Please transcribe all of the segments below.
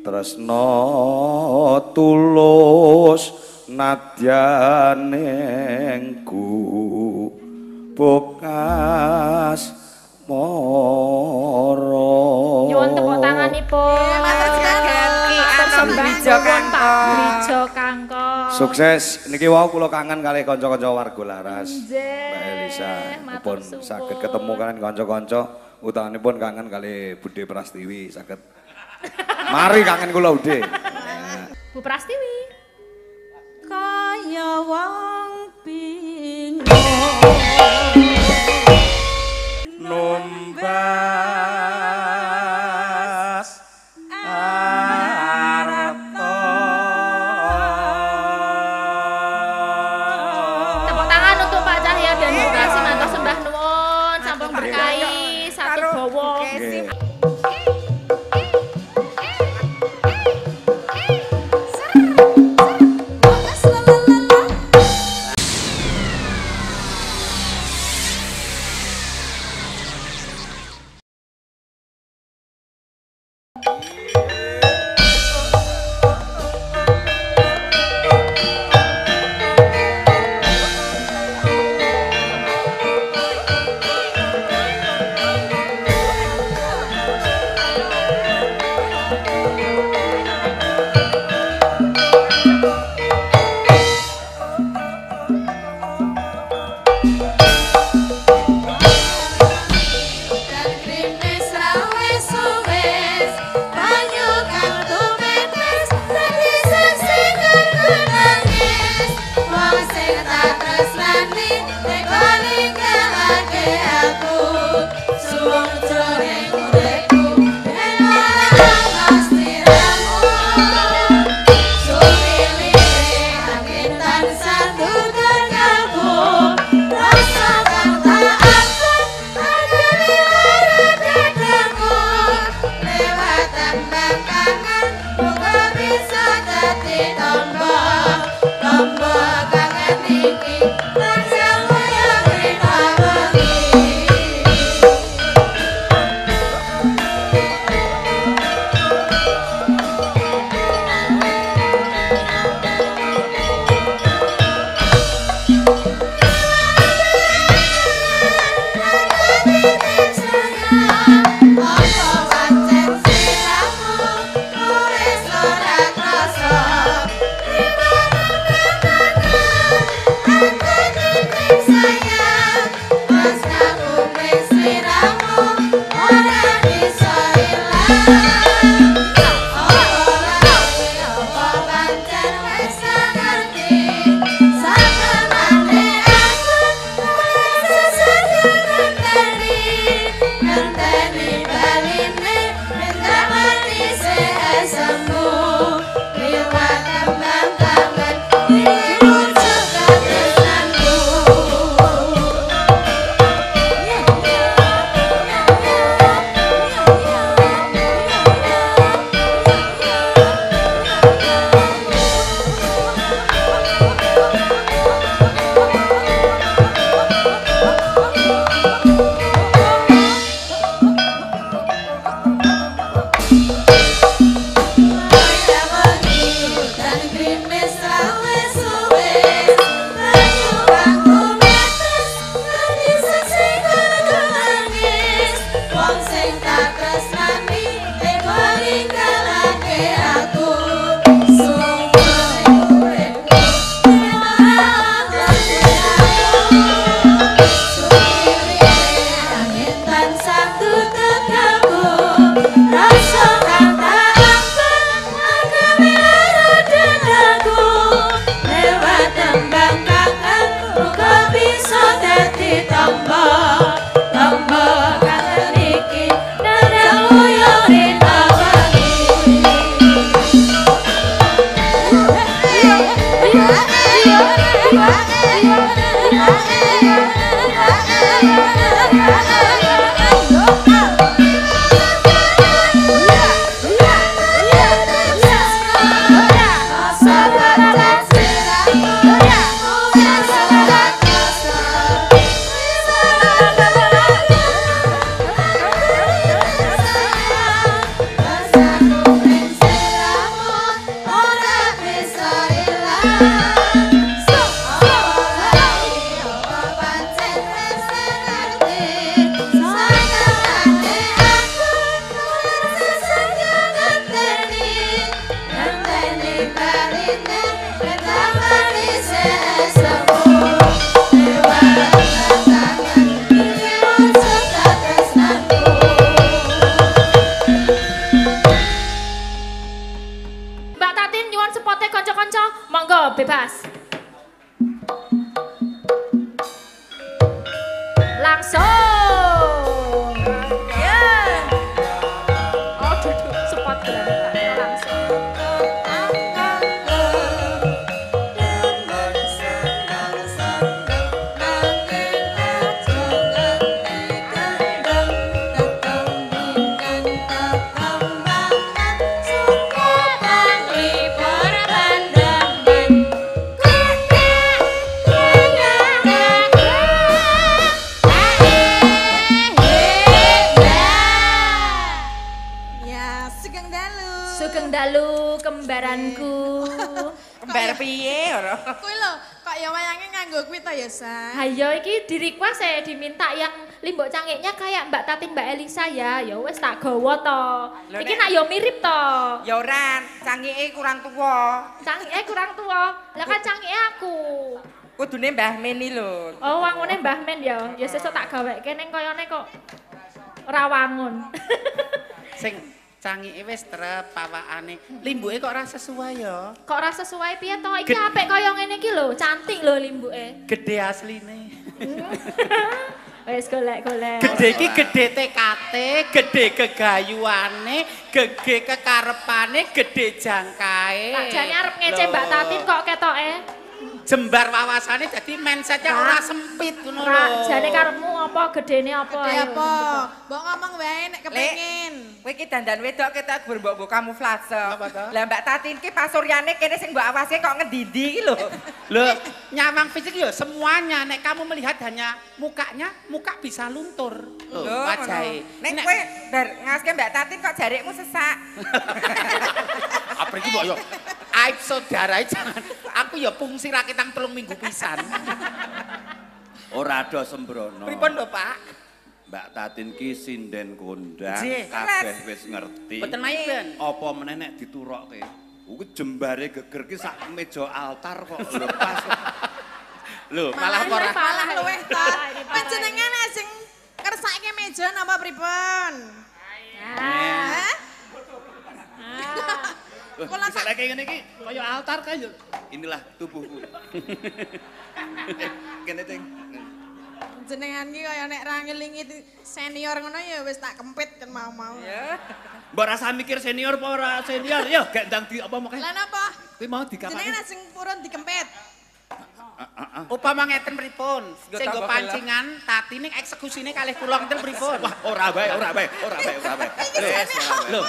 tresno tulus nadyanengku bekas moro Nyuwun tepuk tanganipun. Kangkong. Sukses niki wau kula kangen kali kanca-kanca warga Laras. Nggih, Mbak Elisa pun saged ketemu kan kanca-kanca utanganipun kangen kali Bude Prastiwi saged. Mari kangen kula Bude. Bu Prastiwi. kaya wong Lah kan cangike aku. Kudune Mbah Meni lho. Oh, wangune Mbah Men ya. Ya sesuk tak gaweke ning koyone kok ora wangun. Sing cangike wis trep pawakane. Limbuke kok ora sesuai ya. kok ora sesuai piye to? Iki apik kaya ngene iki lho, cantik lho limbuke. Gede asline. Wes golek-golek. Gede iki gede TKT, gede kegayuane, gede kekarepane, gede jangkae. Tak jane arep ngece Mbak Loh. Tatin kok ketoke. Jembar wawasane dadi mindsetnya ora sempit ngono lho. Jane karepmu apa gedene apa? Gede ayo. apa? Mbok ngomong wae nek kepengin. Kowe iki dandan wedok kita gur mbok mbok kamuflase. Lah Mbak Tatin ki pasuryane kene sing mbok awase kok ngendi-ndi iki lho. Loh, nyawang fisik ya semuanya. Nek kamu melihat hanya mukanya, muka bisa luntur. Lho, wajahe. Nek kowe bar ngaske Mbak Tatin kok jarikmu sesak. apa iki mbok yo? Aib saudara jangan. Aku ya fungsi rakitang telung minggu pisan. Ora ada sembrono. Pripun lho, Pak? Mbak Tatin ki sinden kondang, kabeh wis ngerti. Mboten mayen. Apa meneh nek diturokke? Ku jembare geger ki sak meja altar kok lho pas. Lho, malah ora Malah luweh parah Panjenengan sing kersake meja napa pripun? Nah, Kula lagi ngene iki. kaya altar kae yo. Inilah tubuhku. Eh, Kene ting. Jenengan ki kaya nek ra ngelingi senior ngono ya wis tak kempit kan mau-mau. Ya. Mbok rasa mikir senior apa ora senior? Yo gak ndang di apa mau Lah napa? Kuwi mau dikapake. Jenengan sing purun dikempit. Upama ngeten pripun? Sing tambah pancingan, tati ning eksekusine kalih kula ngeten pripun? Wah, ora bae, ora bae, ora bae, ora bae, Lho.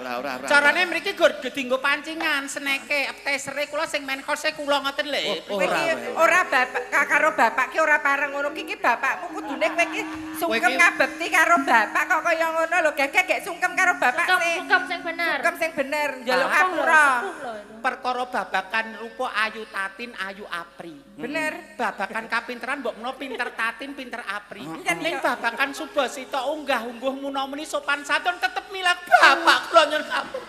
Ora. Ora, ora. Carane mriki gur dienggo pancingan, sneke, aptesere kula sing main course kula ngoten lho. Oh, Kowe Ora, bapak ka- karo bapak ki ora pareng ngono ki ki bapakmu kudune kowe ki sungkem ngabekti karo bapak kok kaya ngono lho gek gek sungkem karo bapak sungkem sih. sungkem sing bener. Sungkem sing bener, njaluk ngapura. itu. Perkara babakan rupa ayu tatin, ayu apri. Bener. Babakan kapinteran mbok menawa pinter tatin, pinter apri. Kan Ning babakan subasita unggah-ungguh menawa sopan santun tetep milah bapak kula nyuwun ngapura.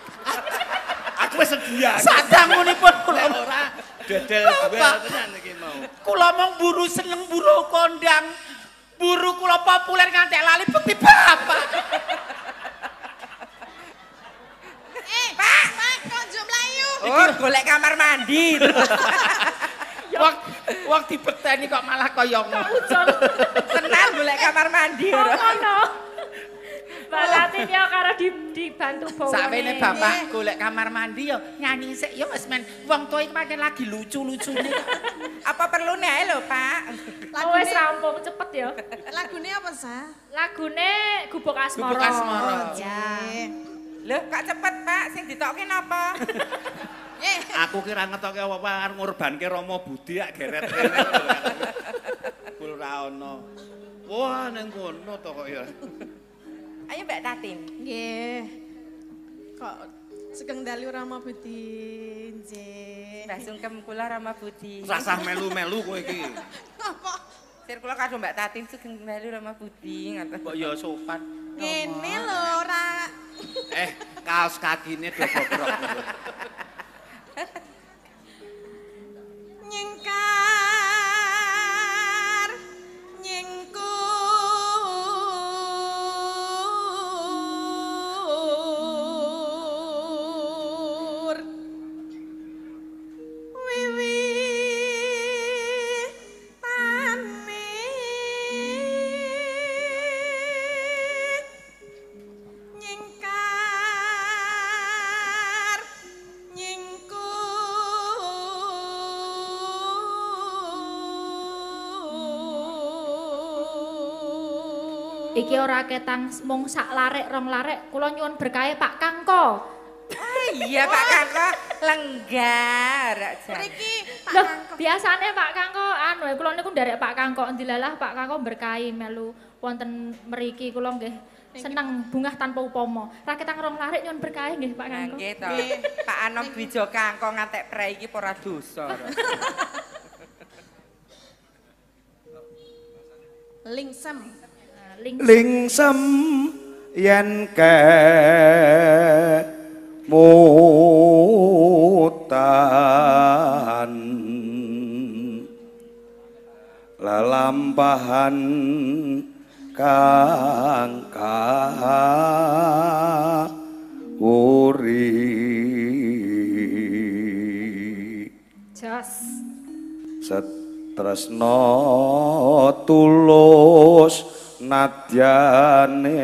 Aku wis sedia. Sadangunipun kula ora dedel tenan iki mau. Kula mong buru seneng buru kondang. Buru kula populer nganti lali bekti bapak. Eh, Pak, Pak, kok njuk mlayu? Oh, golek kamar mandi. Wong wong dibekteni kok malah. Ucul. Tenan golek kamar mandi Oh, ora. ngono. Mbak Tatin ya karo di, dibantu bawane. Sakwene bapak golek kamar mandi yo nyanyi sik yo wis men wong tuwa iki pancen lagi lucu-lucune. Apa perlu nek lho, Pak? Oh, wis Lagune, rampung cepet ya. lagune apa, Sa? Lagune Gubuk Asmara. Gubuk Asmara. Ya. Lho, kok cepet, Pak? Sing ditokke napa? Eh, Aku kira ngetoke apa arep ngorbanke Rama Budi ak geret kene. Kul ra ono. Wah, ning kono to kok ya. Ayo Mbak Tatin. nggih. Kok sugeng dalu Rama Budi nggih. Mbah sungkem kula Rama Budi. Rasah melu-melu kowe iki. Apa? Sir kula karo Mbak Tatin sugeng melu Rama Budi ngoten. Kok ya sopan. Ngene lho ora Eh, kaos kakine do bobrok. nyengkar Iki ora ketang mung sak larek rong larek, kula nyuwun berkahe Pak Kangko. Iya Pak Kangko lenggar. aja. Mriki Pak Loh, Kangko. biasane Pak Kangko anu kula niku nderek Pak Kangko dilalah Pak Kangko berkahi melu wonten mriki kula nggih seneng bungah tanpa upama. Ra ketang rong larek nyuwun berkahi nggih Pak Kangko. nggih to. Pak Anom Dwijo Kangko ngantek prei iki ora dosa. Lingsem. Ling lingsem yen ke mutan lelampahan kang uri jos. Setresno tulus nadyanengku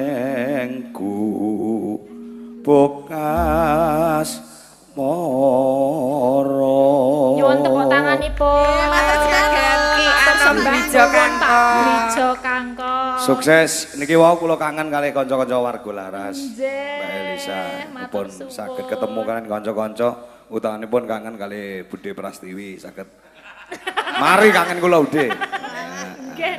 bekas moro. Nyuwun tepuk tanganipun. Kangko. Sukses. Niki wau kula kangen kali kanca-kanca warga Laras. Nggih, Mbak Elisa pun saged ketemu kalian kanca-kanca. Utanganipun kangen kali Bude Prastiwi saged. Mari kangen kula niku.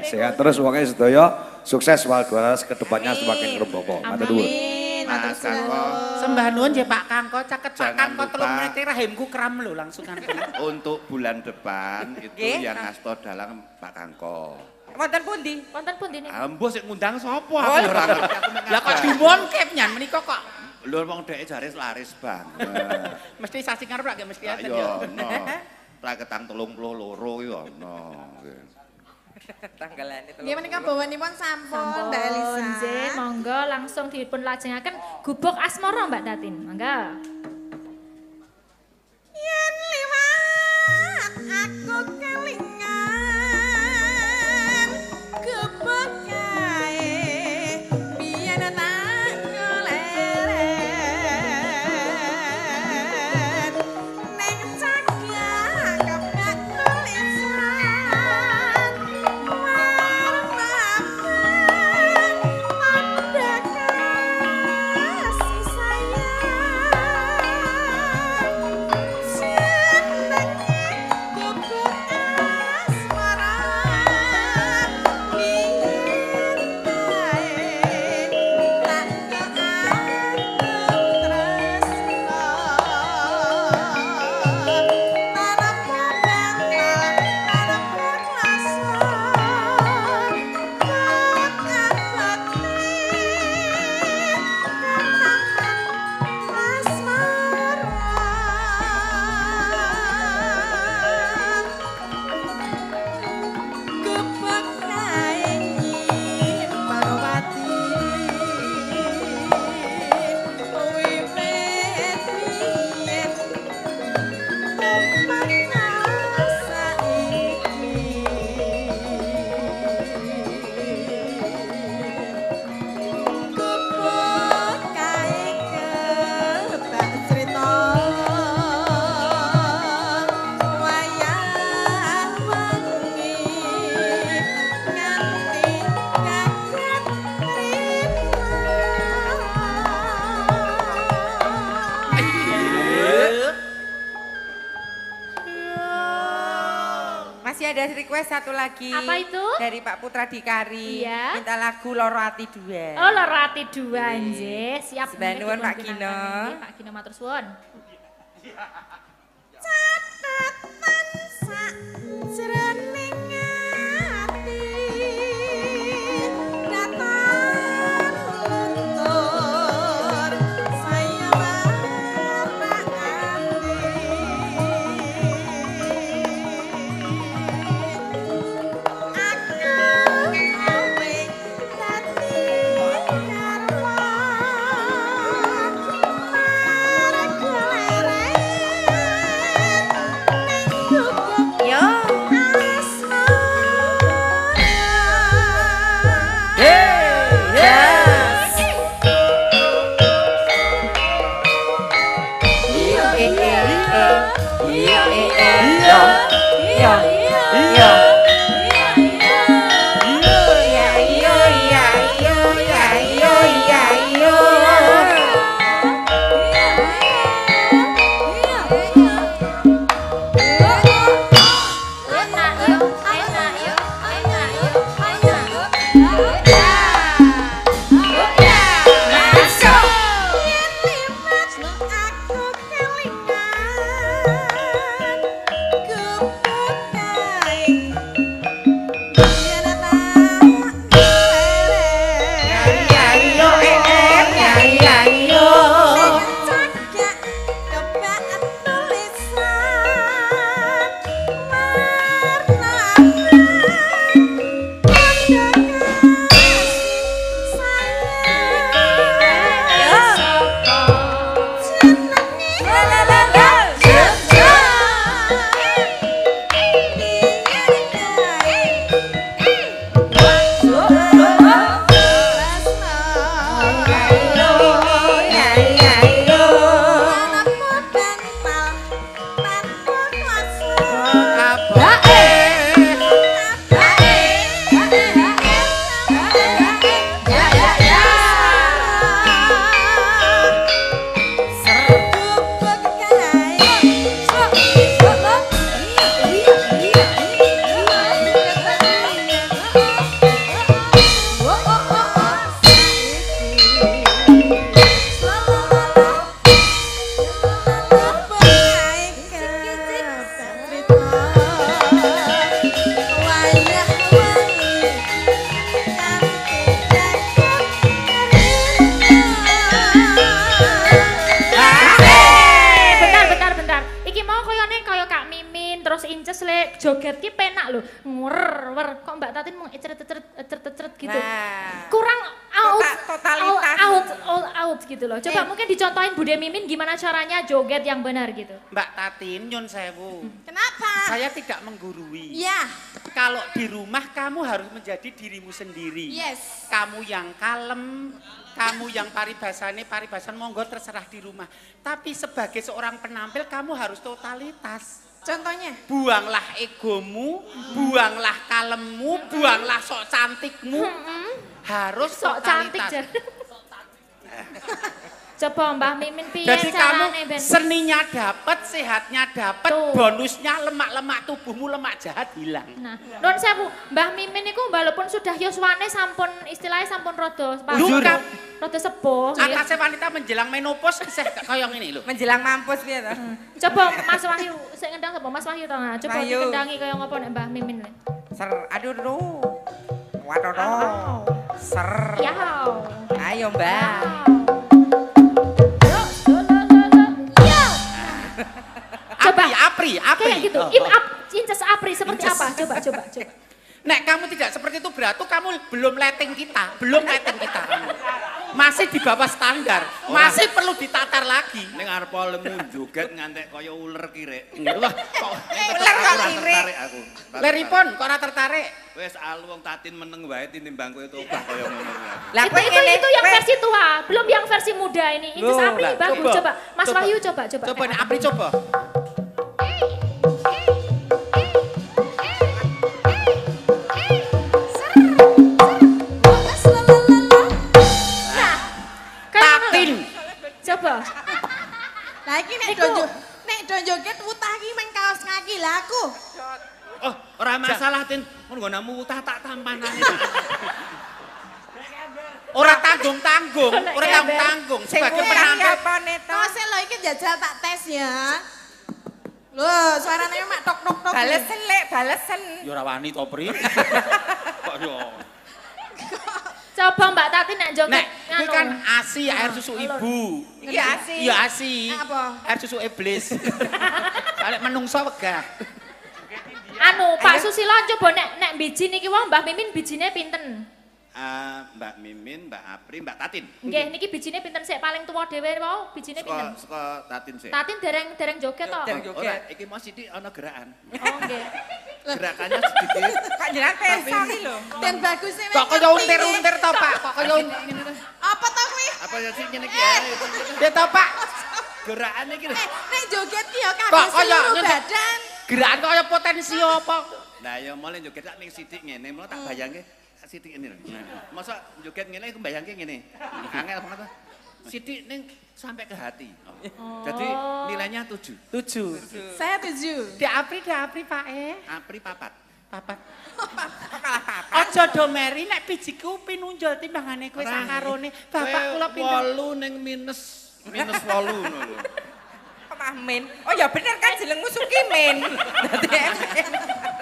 Sehat terus pokoknya sedaya sukses warga Laras kedepannya semakin rembaka. Matur nuwun. Amin. Matur Mas Kangko. Sembah nuwun ya Pak Kangko, caket Pak Kangko telung menit rahimku kram lho langsung kan. Untuk bulan depan itu Nggih. yang ngasto dalang Pak Kangko. Wonten pundi? Wonten pundi niku? Ambo sik ngundang sapa Oh, aku ora ngerti aku Lah kok dimonket nyan menika kok Lho wong dhek jare laris banget. mesti sasi ngarep lagi mesti enten ya. Ayo ono. Raketang 32 iki ono. Tanggalane telu. Nggih menika bawanipun sampun Sampun, Mbak Elisa. nggih, monggo langsung dipun lajengaken gubuk asmara Mbak Datin. Monggo. Yen liwat aku kelingan request satu lagi. Apa itu? Dari Pak Putra Dikari. Iya. Minta lagu Loro Ati 2. Oh, Lorati dua nggih. Siap. Sembah nggih, nuwun, dipun Pak. Nggih, Pak Gino matur suwun. Tatin, nyun sewu. Kenapa? Saya tidak menggurui. Iya. Kalau di rumah kamu harus menjadi dirimu sendiri. Yes. Kamu yang kalem, kamu yang paribasane, paribasan monggo terserah di rumah. Tapi sebagai seorang penampil kamu harus totalitas. Contohnya? Buanglah egomu, buanglah kalemmu, buanglah sok cantikmu. Harus Sok cantik totalitas. jar. Coba Mbah Mimin piye Jadi kamu ben? seninya dapat, sehatnya dapat, Tuh. bonusnya lemak-lemak tubuhmu lemak jahat hilang. Nah, non sewu, Mbah Mimin iku walaupun sudah yuswane sampun istilahnya sampun rada Jujur. rada sepuh. ya. Atasnya wanita menjelang menopause isih kaya ngene lho. Menjelang mampus piye to? Coba Mas Wahyu, sik ngendang sapa Mas Wahyu to nah. Coba Wahyu. dikendangi kaya ngopo nek Mbah Mimin. le. Ser aduh aduh. Waduh aduh. Ser. Yau. Ayo, Mbak. Kayak gitu. Oh, Im oh. up, inces apri seperti Inces. apa? Coba, coba, coba. Nek kamu tidak seperti itu berarti kamu belum letting kita, belum letting kita. Masih di bawah standar, masih perlu ditatar lagi. Ning arep lemu joget ngantek kaya uler kirek. Wah, kok Uler kok kirek? tertarik aku. Leripun kok ora tertarik? Wis alu wong tatin meneng wae tinimbang kowe tobah kaya ngono kuwi. Lah itu, kowe itu, itu yang versi tua, belum yang versi muda ini. Inces Loh, apri lah, bagus, coba, coba. Mas. Wahyu coba, coba. Coba nek apri coba. Nek Iku. do jo- nek do joget utah iki meng kaos kaki lah aku. Oh, ora masalah tin. Mun nggonamu utah tak tampanane. Ora tanggung-tanggung, ora tanggung-tanggung Sing sebagai ki neto? Kaose lo iki jajal tak tes ya. Loh, suaranya mak tok tok tok. Balesen lek, balesen. Ya ora wani to, Pri. Kok yo. Coba Mbak Tati nek joget Nek, nganu. kan ASI air susu ibu. Iya asih. Iya ASI. Apa? Air susu iblis. Kalek menungso wegah. Anu, Pak Susilo coba nek nek biji niki wong Mbah Mimin bijine pinten? Ah, Mbak Mimin, Mbak Apri, Mbak Tatin. Nggih, niki bijine pinten sik paling tuwa dhewe wau bijine pinten? saka Tatin sih. Tatin dereng dereng joget to. Dereng Oh, joget. Ora, iki mau sithik ana gerakan. Oh nggih. Gerakannya sedikit. Kok jenengan pesa iki lho. Dan bagusnya Kok kaya untir-untir to, Pak? Kok kaya to? Apa to kuwi? Apa ya sih ngene iki ya? Ya to, Pak. Gerakane iki lho. Eh, nek joget ki ya Kok kabeh seluruh badan. Gerakan kaya potensi apa? Nah, ya mulai joget tak ning sithik ngene, mulai tak bayangke sithik ngene lho. Nah, Masa joget ngene aku bayangke ngene. Angel banget. tuh. Sithik ning sampai ke hati. Jadi nilainya 7. Tujuh. Saya tujuh. Di Apri, di Apri, Pak eh. Apri papat. Papat. Aja do meri nek bijiku pinunjul timbangane kowe sakarone. Bapak kula pinter. 8 ning minus minus 8 ngono lho. Kok mah min? Oh ya bener kan jenengmu Suki min. Dadi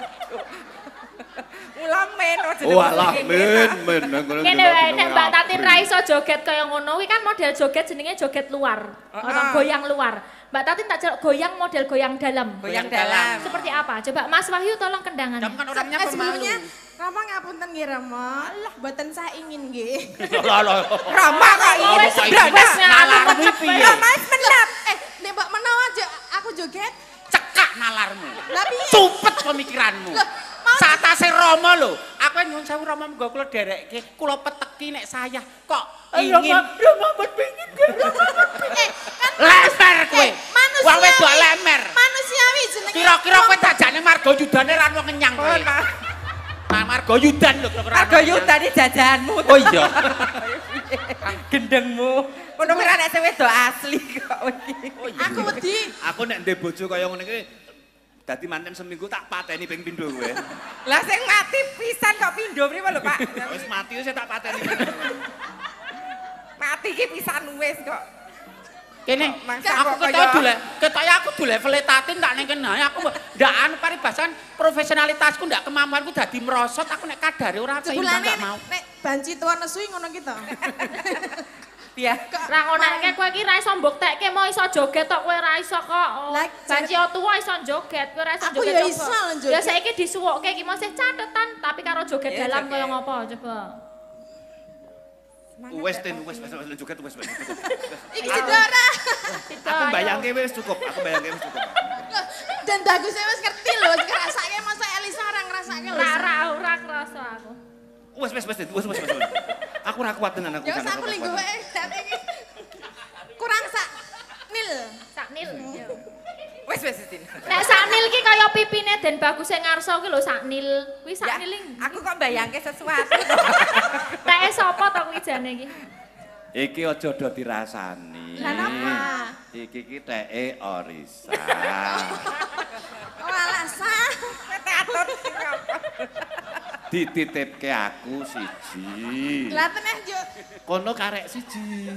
alah Suki men men ngono Ngene wae nek Mbak Tati ra iso joget kaya ngono kuwi kan model joget jenenge joget luar. Atau Ah. goyang luar. Mbak Tati tak celok goyang model goyang dalam. Goyang dalam. Seperti apa? Coba Mas Wahyu tolong kendangan. Kamu kan orangnya Eh, pemalu. sebelumnya Rama ngapunten nggih Rama. Allah, mboten saya ingin nggih. Lah lah. Rama kok iki. wes Rama. wes Nalarmu piye? Rama wis menap. Eh, nek mbok menawa aja aku joget, Cekak nalarmu. lah piye? Cupet pemikiranmu. Loh, Satase Rama lho. Aku nyuwun sewu Rama monggo kula derekke, kula peteki nek saya kok ingin Rama berpengin Eh, kan lemer kowe. Eh. Wong wedok lemer. manusiawi jenenge. Kira-kira kowe tajane marga yudane ra ono kenyang kowe. Nah, marga yudan lho kira-kira. Margo Yuda di jajanmu. Oh iya. gendengmu. Ngono kuwi nek wedok asli kok iki. Aku wedi. Aku nek ndek bojo kaya ngene iki dadi manten seminggu tak pateni ping pindho kowe. Lah sing mati pisan kok pindho priwe lho, Pak? Wis mati wis tak pateni. Mati ki pisan wis kok. Kene, aku kaya- dule, ketoke aku du level tatin tak ning kene. Aku ndak anu paribasan profesionalitasku ndak kemampuanku dadi merosot aku nek kadare ora seimbang ndak mau. nek, banci tuwa nesui ngono ki to. Dia. Ra ngonekke kowe iki ra iso mbuktekke mau iso joget tok kowe ra iso kok. Banci tuwa iso joget, kowe ra iso Aku joget. ya coba. iso joget. Ya saiki disuwokke iki mesti catetan tapi karo joget Iya, dalam kaya ngopo coba. Wes ten wes wes wes joget wes wes. Iki Sidora. Sida, Aku bayangke wis cukup, aku bayangke wis cukup. Dan bagusnya wis ngerti lho, wis ngrasake masa Elisa ora ngrasake lho. Ra ra ora krasa aku. Wes wes wes wes wes wes. Aku ora kuat tenan aku. Ya wis aku linggo wae dadi iki. Kurang sak nil. Sak nil. Wes wes Din. Nek sak nil ki kaya pipine Den Bagus sing ngarso ki lho sak nil. Kuwi sak nil aku kok bayangke sesuatu. Teke sapa to kuwi jane iki? Iki aja do dirasani. Lah napa? Iki ki teke Orisa. Oh alasan. Teater sing apa? Dititipke aku siji. Lah teneh yo. Kono karek siji.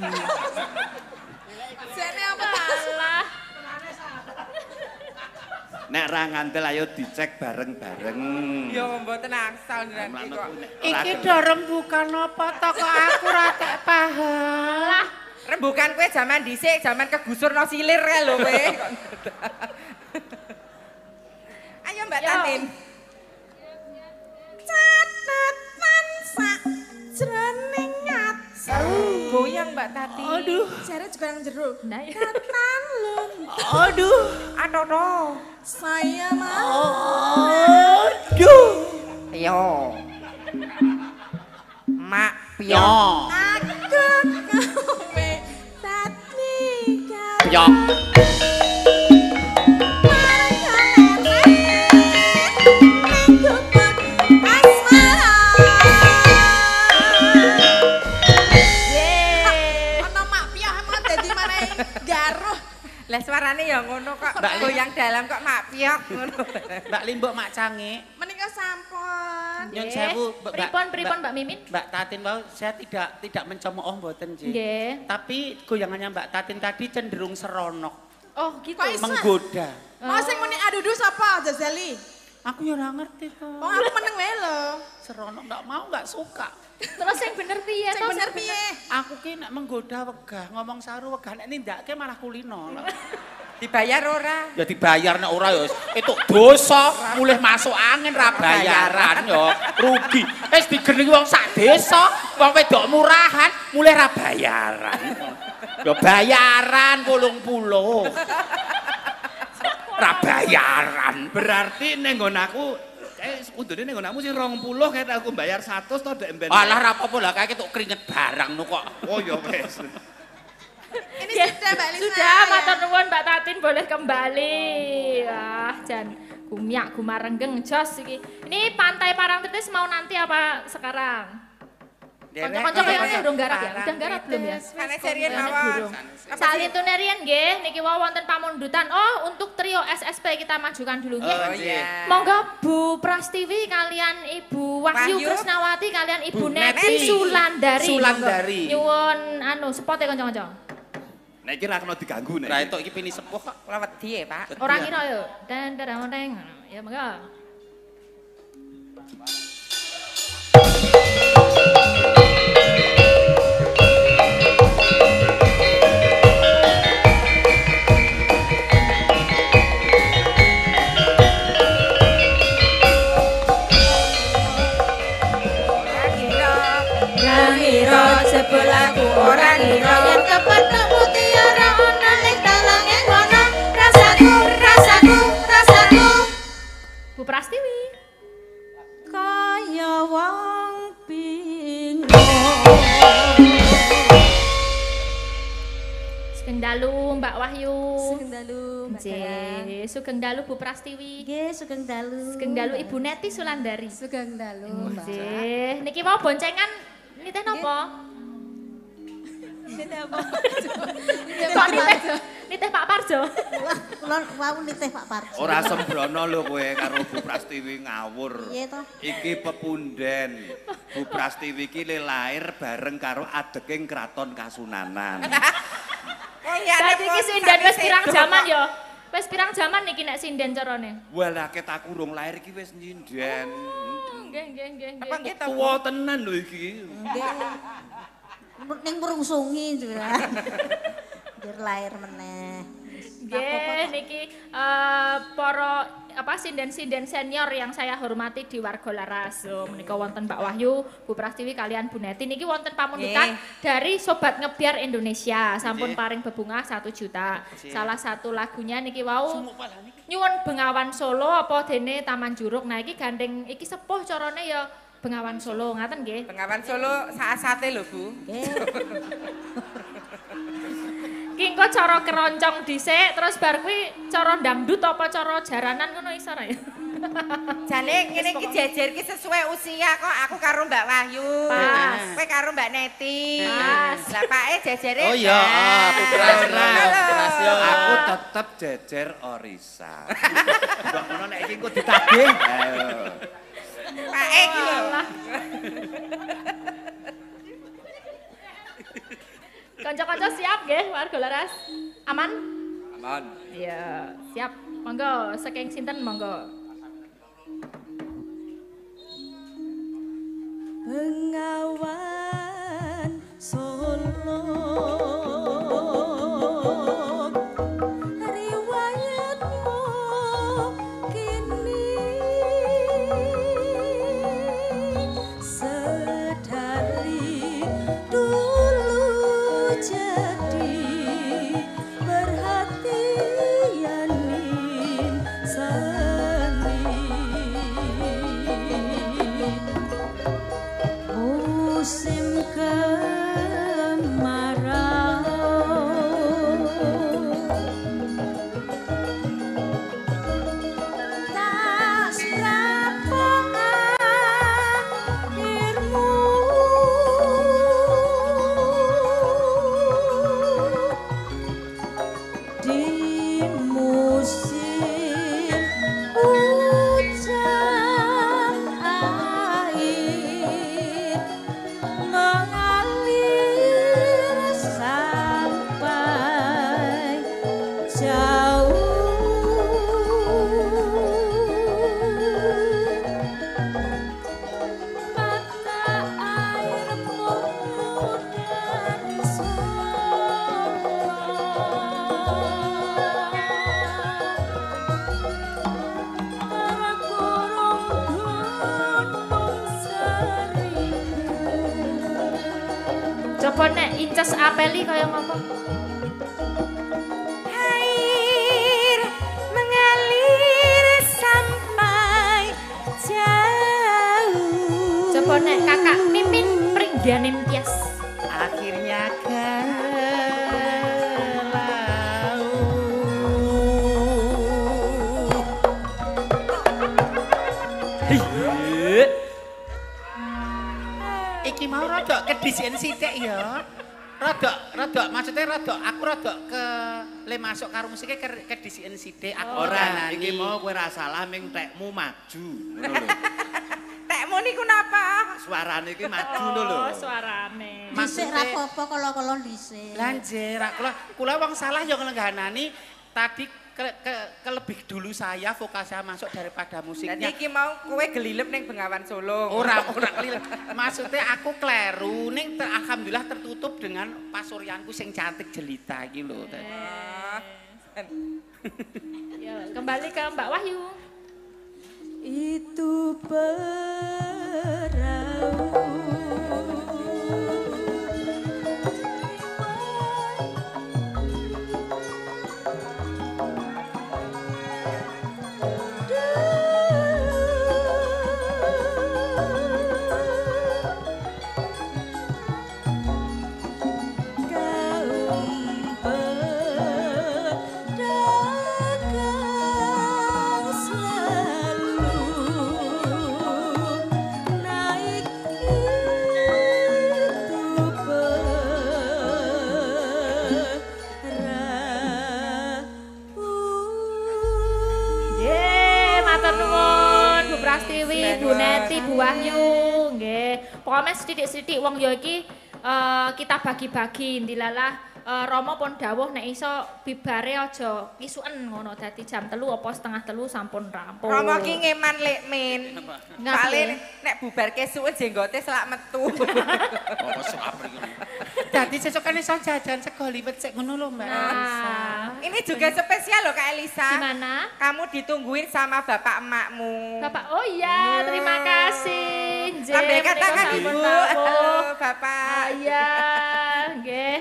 Jane apa ta? Alah. Nek ra ngandel ayo dicek bareng-bareng. Ya mboten angsal Lah, nanti mlakno kok. Iki dorong bukan apa to kok aku ora tak paham. Alah. Rembukan kue zaman dhisik, zaman kegusur no silir ya lho kowe. Ayo Mbak Yo. Tatin. Catatan sak jroning ati. Goyang Mbak Tati. Aduh, Jare juga nang jero. Nah, ya. Katan lum. aduh, Aduh no. Saya mau aduh. Yo. Mak Yo, piyo. aku kowe tadi kau Lah suarane ya ngono kok. Mbak Goyang dalam kok mak piyok ngono. Mbak Limbok Mak Cange. Menika sampun. Nyun Nggih. sewu, Mbak- Pripun Mbak- pripun Mbak Mimin? Mbak Tatin mau saya tidak tidak mencemooh mboten Ji. Nggih. Tapi goyangannya Mbak Tatin tadi cenderung seronok, Oh, gitu. Menggoda. Mau sing muni adudu sapa Jazali? Aku ya ora ngerti to. Oh aku meneng wae lho. Seronok enggak mau enggak suka. Terus yang bener piye Sing to? bener piye? Aku ki nek menggoda wegah, ngomong saru wegah nek nindakake malah kulino. Dibayar ora? Ya dibayar nek ora ya wis. itu dosa, mulih masuk angin ra bayaran ya, rugi. Wis digenengi wong sak desa, wong wedok murahan, mulih ra bayaran. Ya bayaran 80. Ra bayaran. Berarti ning nggon aku eh kudune ning nggon aku sing 20 kayak aku bayar 100 to ndek emben. Alah ra apa-apa lah kayak ketuk keringet barang nu kok. Oh ya wes. Ini Ya, sudah Mbak Lisa. Sudah, ya. matur nuwun Mbak Tatin boleh kembali. Wah, jan gumyak gumarenggeng jos iki. Ini pantai Parangtritis mau nanti apa sekarang? Kanca-kanca kayaknya urung garap ya? Udah garap belum ya? Karena serian Kayaknya mawon. durung. Salin tunerian nggih, niki wau wonten pamundutan. Oh, untuk trio SSP kita majukan dulu nggih. Oh. Monggo Bu Prastiwi kalian Ibu Wahyu Wahyu. Krisnawati kalian Ibu Bu Neti Neti. Sulandari. Sulandari. Nyuwun anu spot ya kanca-kanca. Nek iki ra kena diganggu nek. Lah itu iki pini sepuh kok. Kula wedi ya, Pak. Orang kira yo. Dan dan dan ya monggo. Dalu Mbak Wahyu. Sugeng dalu Mbak. Nggih, Sugeng dalu Bu Prastiwi. Nggih sugeng dalu Sugeng dalu Ibu Neti Sulandari. sugeng dalu Mbak Nggih, niki mau boncengan niteh napa? Kok niteh niteh Pak Parjo? Kulon wau nitih Pak Parjo. Ora sembrono lho kowe karo Bu Prastiwi ngawur. Piye to? Iki pepunden. Bu Prastiwi iki le lair bareng karo adeking kraton Kasunanan. Oh iya, Dadi iki sinden wis pirang jaman yo. Wis pirang jaman niki nek sinden carane. Walah ket aku urung lair iki wis nyinden. Nggih, nggih, nggih, Apa nggih. kita Tuwa tenan lho iki. ning mrungsungi juga. Biar lahir meneh. Nggih, niki eh, para apa sinden-sinden senior yang saya hormati di warga Laras. So, menika wonten Mbak Wahyu, Bu Prastiwi kalian Bu Neti niki wonten pamundutan dari Sobat Ngebiar Indonesia. Sampun Nggih. paring bebungah 1 juta. Nggih. Salah satu lagunya niki wau nyuwun Bengawan Solo apa dene Taman Juruk. Nah iki gandeng iki sepuh carane ya Bengawan Solo ngaten nggih. Bengawan Solo saat-sate lho, Bu. Ki engko cara keroncong dhisik terus bar kuwi cara dangdut apa cara jaranan ngono iso ra ya? Jane ngene iki jejer ki sesuai usia kok aku karo Mbak Wahyu. Pas. Kowe karo Mbak Neti. Pas. Lah pake jejere. Oh iya, ah, putrasyo, putrasyo. Aku tetep jejer Orisa. Mbak ngono nek iki engko ditagih. Ayo. Pake iki lho. Kanca-kanca siap nggih warga Laras? Aman? Aman. Iya, siap. Monggo, saking sinten monggo. Bengawan Solo rada kedisian sithik ya. Rada, rada, maksudnya rada, aku rada ke le masuk karo musiknya ke kedisian sithik. Aku Ora, iki mau kowe ra salah ming tekmu maju. Ngono lho. Tekmu niku napa? Suarane iki maju lho lho. Oh, suarane. Dhisik ra apa-apa kala-kala dhisik. Lanjir, kula kula wong salah ya ngelengganani tadi ke, ke, ke lebih dulu saya fokus saya masuk daripada musiknya. iki mau kowe gelilep ning Bengawan Solo. Ora ora kelilep. Maksudnya aku kleru ning ter- alhamdulillah tertutup dengan pasuryanku sing cantik jelita iki lho. Ah, Ya, kembali ke Mbak Wahyu. itu perahu Pokoknya sithik-sithik wong ya iki eh, kita bagi-bagi ndilalah eh, Rama pun dawuh nek iso bibare aja kisuken ngono dadi jam telu apa setengah telu sampun rampung. Romo ki ngeman lek min. Le. nek bubar kesuwen jenggote selak metu. Apa selap iki. Dadi sesuk kan iso jajan sego liwet sik ngono lho, Mbak. Nah, Ini juga spesial loh Kak Elisa. gimana? Kamu ditungguin sama bapak emakmu. Bapak, oh iya, terima kasih. Nggih, Sambil menika katakan Ibu. Halo Bapak. Ah, Iya, nggih.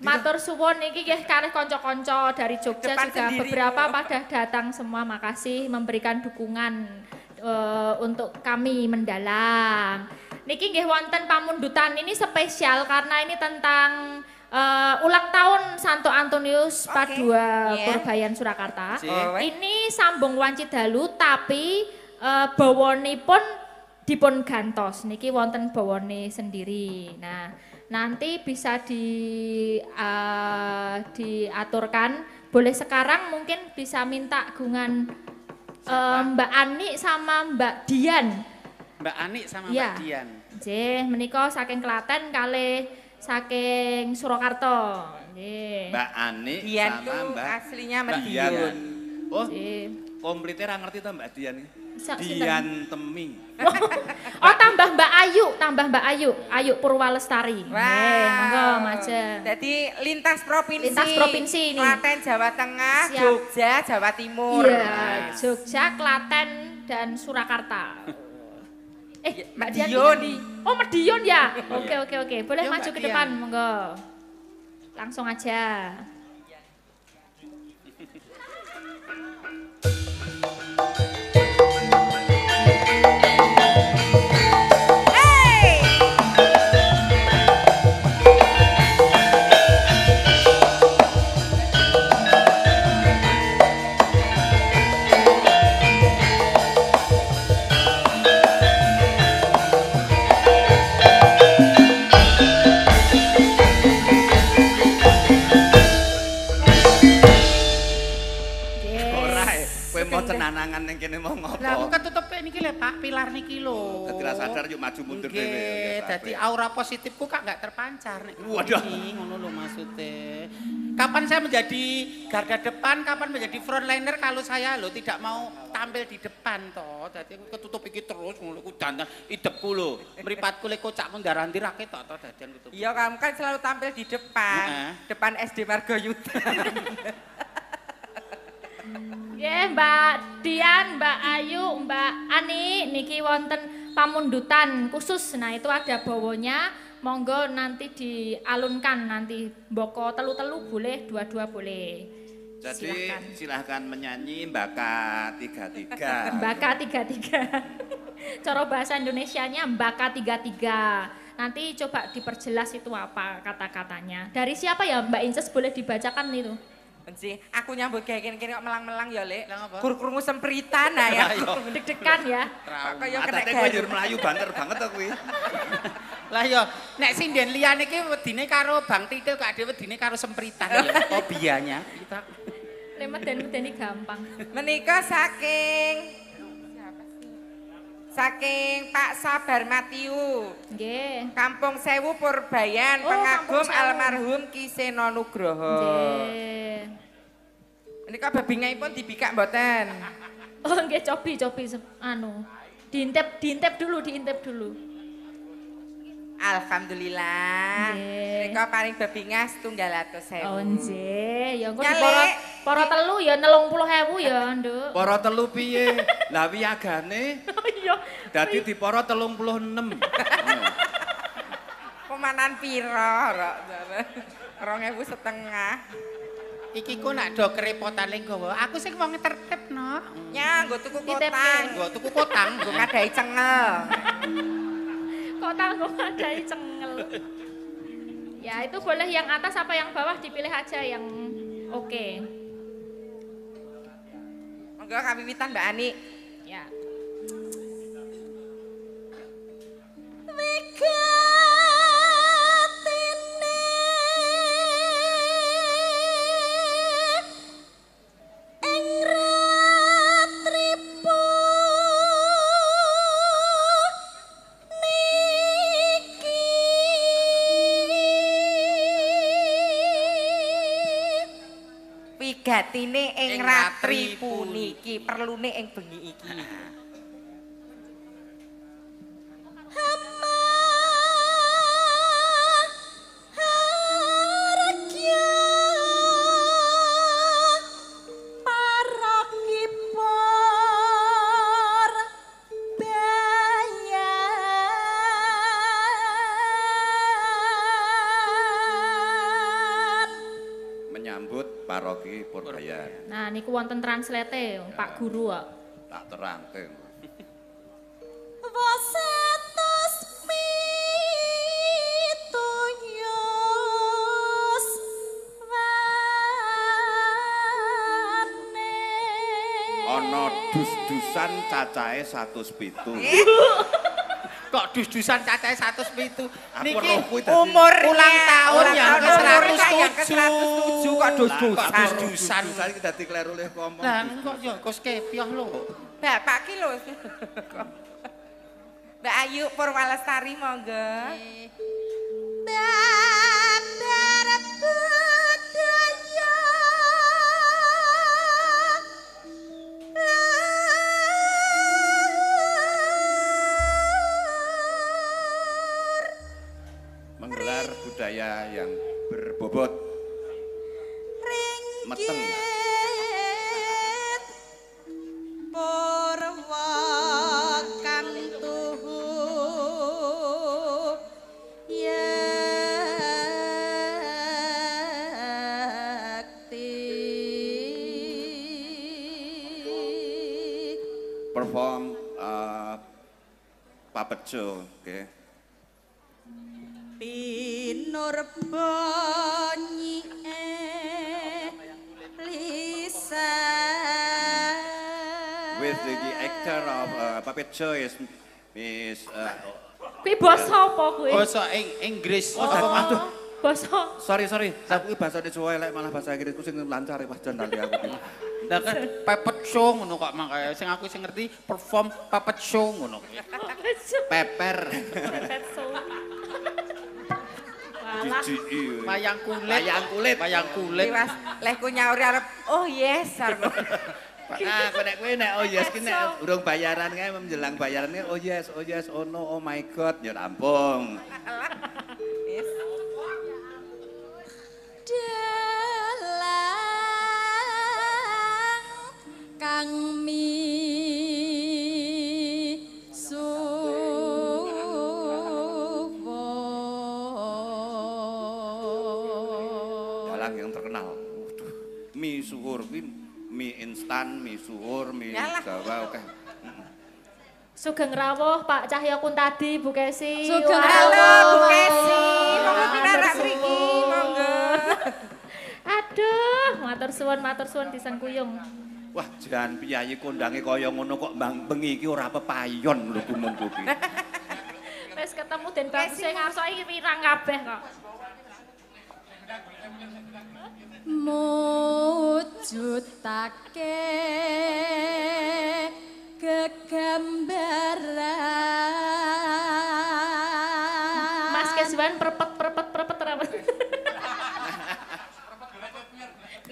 Matur suwun iki nggih kalih kanca-kanca dari Jogja Depan juga sendiri. beberapa pada datang semua. Makasih memberikan dukungan eh, untuk kami mendalang. Niki nggih wonten pamundutan ini spesial karena ini tentang eh, ulang tahun Santo Antonius Oke, Padua iya. Purbayan Surakarta. Oh. Ini sambung wanci dalu tapi uh, pun dipun gantos. Niki wonten bawane sendiri. Nah, nanti bisa di uh, diaturkan. Boleh sekarang mungkin bisa minta gungan uh, Mbak Ani sama Mbak Dian. Mbak Ani sama Iya. Mbak Dian. Nggih, menika saking Klaten kali saking Surakarta. Nggih. Mbak Ani Dian sama tuh Mbak aslinya Mbak Dian. Medion. Oh, Nggih. komplitnya ra ngerti ta Mbak Dian iki? Sa- Dian Temi. Oh tambah Mbak Ayu, tambah Mbak Ayu, Ayu Purwalestari. Nggih, monggo majen. Jadi lintas provinsi. Lintas provinsi ini. Klaten, Jawa Tengah, Siap. Jogja, Jawa Timur. Iya, Jogja, Klaten dan Surakarta. Eh, Mbak Dian Madiun. Oh, Medion ya. Oke, oke, oke. Boleh Ya, maju ke depan, monggo. Langsung aja. Ning kene mau ngopo? Lah aku ketutup niki lho Pak, pilar niki lho. Dadi ra sadar yuk maju mundur dhewe. Nggih, dadi aura positifku kak nggak terpancar nek. Waduh. Ngono lho maksudnya. Kapan saya menjadi garda depan, kapan menjadi frontliner kalau saya lo tidak mau tampil di depan toh. Dadi aku ketutup iki terus ngono ku dandan idepku lho. Mripatku lek kocak ndarah-ndirake tok toh dadian ketutup. Iya kamu kan selalu tampil di depan, depan SD Margoyuda. Nggih, Mbak Dian, Mbak Ayu, Mbak Ani niki wonten pamundutan khusus. Nah, itu ada bawonya. Monggo nanti dialunkan nanti boko telu-telu boleh, dua-dua boleh. Jadi Silakan. silahkan menyanyi Mbaka tiga tiga. Mbaka tiga tiga. Cara bahasa Indonesianya Mbaka tiga tiga. Nanti coba diperjelas itu apa kata-katanya. Dari siapa ya Mbak Inces boleh dibacakan itu? Sih, aku nyambut kayak gini-gini kok melang-melang ya, Lek. Melang apa? Kur krungu sempritan nah ya. Deg-degan ya. Kok ya kena garu. njur melayu banter banget to kuwi. Lah yo, nek sinden liyane iki wedine karo Bang Titil kok ade wedine karo sempritan ya. Tobianya. Kita Lemet dan medeni gampang. Menika saking Saking Pak Sabar Matiu, Nggih. Kampung Sewu Purbayan, Oh, pengagum almarhum Kiseno Nugroho. Nggih. Menika babingipun dibikak mboten. Oh nggih cobi cobi anu. Diintep diintep dulu diintep dulu. Alhamdulillah. Menika paring babingah setunggal atus sewu. Oh nggih, ya engko para para telu ya 80.000 ya, Nduk. Para telu piye? Lah wiyagane Oh iya. dadi di para 36. Pemanan piro, Rok? Rong ewu setengah. iki ku nak do kerepotan gawa. Aku sing wong tertib no. Ya, nggo tuku kotang. Nggo tuku kotang, Nggo kadai cengel. Kok tanggung ada cengel. Ya, itu boleh yang atas apa yang bawah dipilih aja yang oke. Monggo kami witan Mbak Ani. Ya. Niki sejatine ing ratri puniki. perlune ing bengi iki paroki Purbayan. Nah, niku wonten translate Pak Guru kok. Tak terangke. Mituyus wane. Ana dus-dusan cacahe 107. Kok dus-dusan cacahe 107. Aku roh kuwi dadi umur ulang tahun yang ke yang ke 107 kok dus-dusan dus-dusan. iki dadi kleru leh ngomong. Lah kok ya kok skepioh lho. Bapak ki lho. Mbak Ayu Purwalestari monggo. Budaya yang apa kuwi? Basa ing Inggris. Oh, aduh. Basa. sorry sorry, tapi bahasa Jawa elek malah bahasa Inggrisku sing lancar ya Mas Jan tadi aku. Lah kan puppet show ngono kok makanya sing aku sing ngerti perform puppet show ngono. Peper. Walah. Jijiki. Wayang kulit. Wayang kulit. Wayang kulit. Liwas lehku nyauri arep oh yes sarno. Nah, kok nek kowe nek oh yes ki nek urung bayaran kae menjelang bayaran oh yes, oh yes, oh no, oh my god, ya rampung. Yes. Dalang kang Dalang yang terkenal. Waduh. Mie suhur kuwi mie instan, mie suhur, mie Yalah. Jawa oke. Sugeng rawuh Pak Cahya Kuntadi, Bu Kesi. Sugeng. Halo Bu. Kesi, monggo pinarak mriki, monggo. Aduh, matur suwun, matur suwun disengkuyung. Wah, jan piyayi kondange kaya ngono kok bang bengi iki ora pepayon lho gumunku iki. Wis ketemu Den sing ngarso iki wirang kabeh kok. Mujudake gegambaran Mas Keswan perpet perpet perpet ora.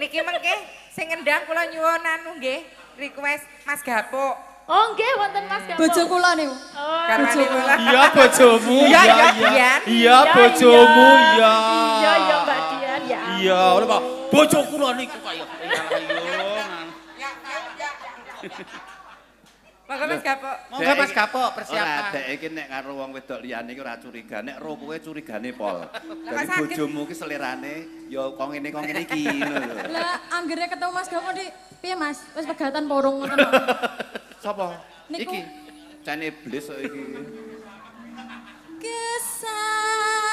Niki mengke sing ngendang kula nyuwun anu nggih request Mas Gapuk. Oh nggih wonten Mas Gapo. bojo kula niku Oh, Garwane kula. Iya bojomu. Iya, iya, Dian. Iya iya, bojomu iya. Iya iya Mbak Dian ya. Iya, ora Pak. Bojo kula niku kaya. Monggo Mas Gapuk. Monggo Mas Ora persiapan. dek iki nek karo wong wedok liyane iki ora curiga, nek ro kowe curigane pol. Sakit? bojomu ki selerane ya kok ngene kok ngene iki ngono lho. lah anggere ketemu Mas Gapo di piye Mas wis pegatan porong ngoten. Sapa? Niku. Iki. Jan iblis kok iki. Gesang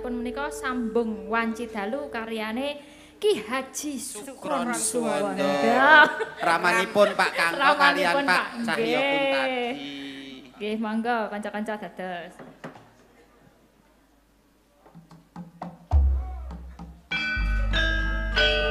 dawuhipun menika sambung wanci dalu karyane Ki Haji Sukron Suwondo. Ramanipun Pak Kangko kalian Pak. Cahyo pun Nggih. monggo kanca-kanca dados. sing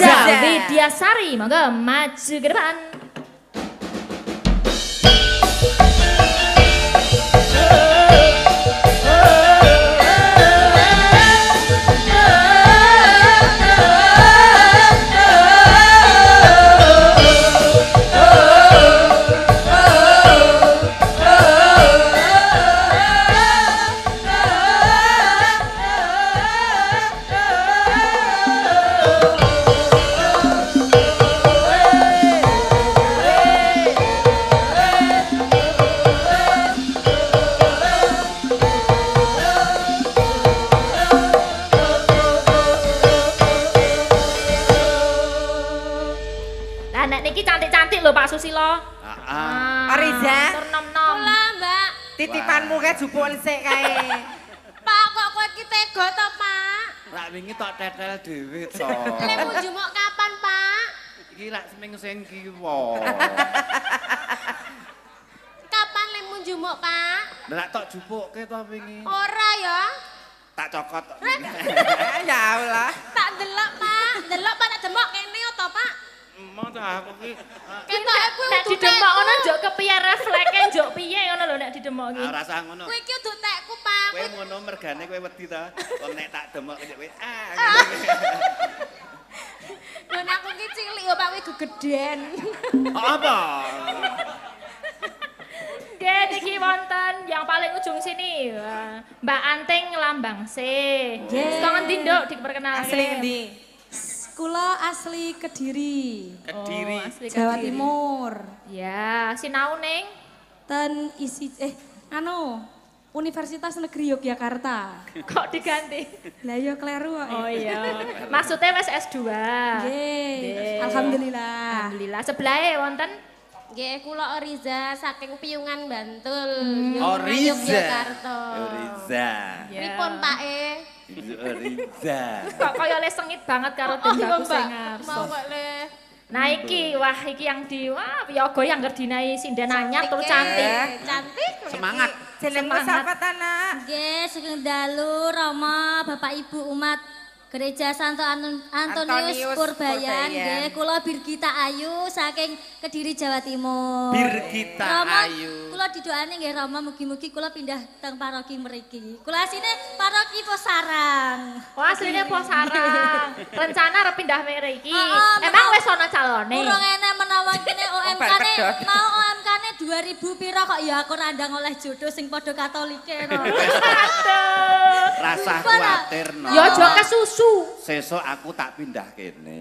Oh, Oriza Oriza. Widyasari. Monggo maju ke depan. Jupuk sik kae. Pak, kok kowe iki tega to, Pak? Rak wingi tok tetel dhewe to. Lemu jumuk kapan, Pak? Iki rak seming sing kiwa. Kapan lemu jumuk, Pak? Rak tok jupukke to wingi. Ora ya. Tak cokot. ya Allah. Tak delok, Pak. Delok Pak tak demok kene to, Pak. Emang ta aku ki Ketoke kuwi Nek didemok ngono njok kepiye refleke njok piye ngono lho nek didemok iki. ora usah ngono. Kuwi iki udu tekku, Pak. Kowe Kuwi ngono mergane kowe wedi ta. Kok nek tak demok kowe ah. Lho nek aku iki cilik yo Pak kuwi gegeden. Apa? Nggih niki wonten yang paling ujung sini. Mbak Anting Lambang C. Nggih. Kok ngendi Nduk diperkenalke? Asli ngendi? Kula asli Kediri, Kediri. Oh, asli Jawa Kediri. Timur. Ya, sinau ning Dan isi eh anu Universitas Negeri Yogyakarta. kok diganti. Lah ya kleru kok. Oh iya. Maksudnya wis S2. Nggih. Nggih. Alhamdulillah. Alhamdulillah. Sebelahe wonten Nggih, kula Oriza saking Piyungan Bantul. Oriza. Yogyakarta. Oriza. Pripun Pak E? Oriza. kok kaya le sengit banget karo Oh, tim iya, bagus sing ngarep. Mau kok le. Nah iki, wah iki yang di, wah yoga yang ngerdinai sinden anyar tur Cantik, cantik. Cantik. Semangat. Jenengmu sapa ta, Nak? Nggih, sugeng dalu Rama Bapak Ibu umat Gereja Santo Anton- Antonius Antonius Purbayan, nggih, kula Birgita Ayu saking Kediri Jawa Timur. Birgita Rama, Ayu. Kula didoani nggih Rama mugi-mugi kula pindah teng paroki mriki. Kula asine paroki Posarang. Wah aslinya po sarang. Rencana arep pindah mriki. Oh, oh, Emang wis ana calone. Kurang enak menawa kene OMK-ne mau OMK-ne 2000 pira kok ya aku randang oleh jodoh sing padha katolike no. Rasa kuatir no. Yo aja kesusu. Sesuk aku tak pindah kene.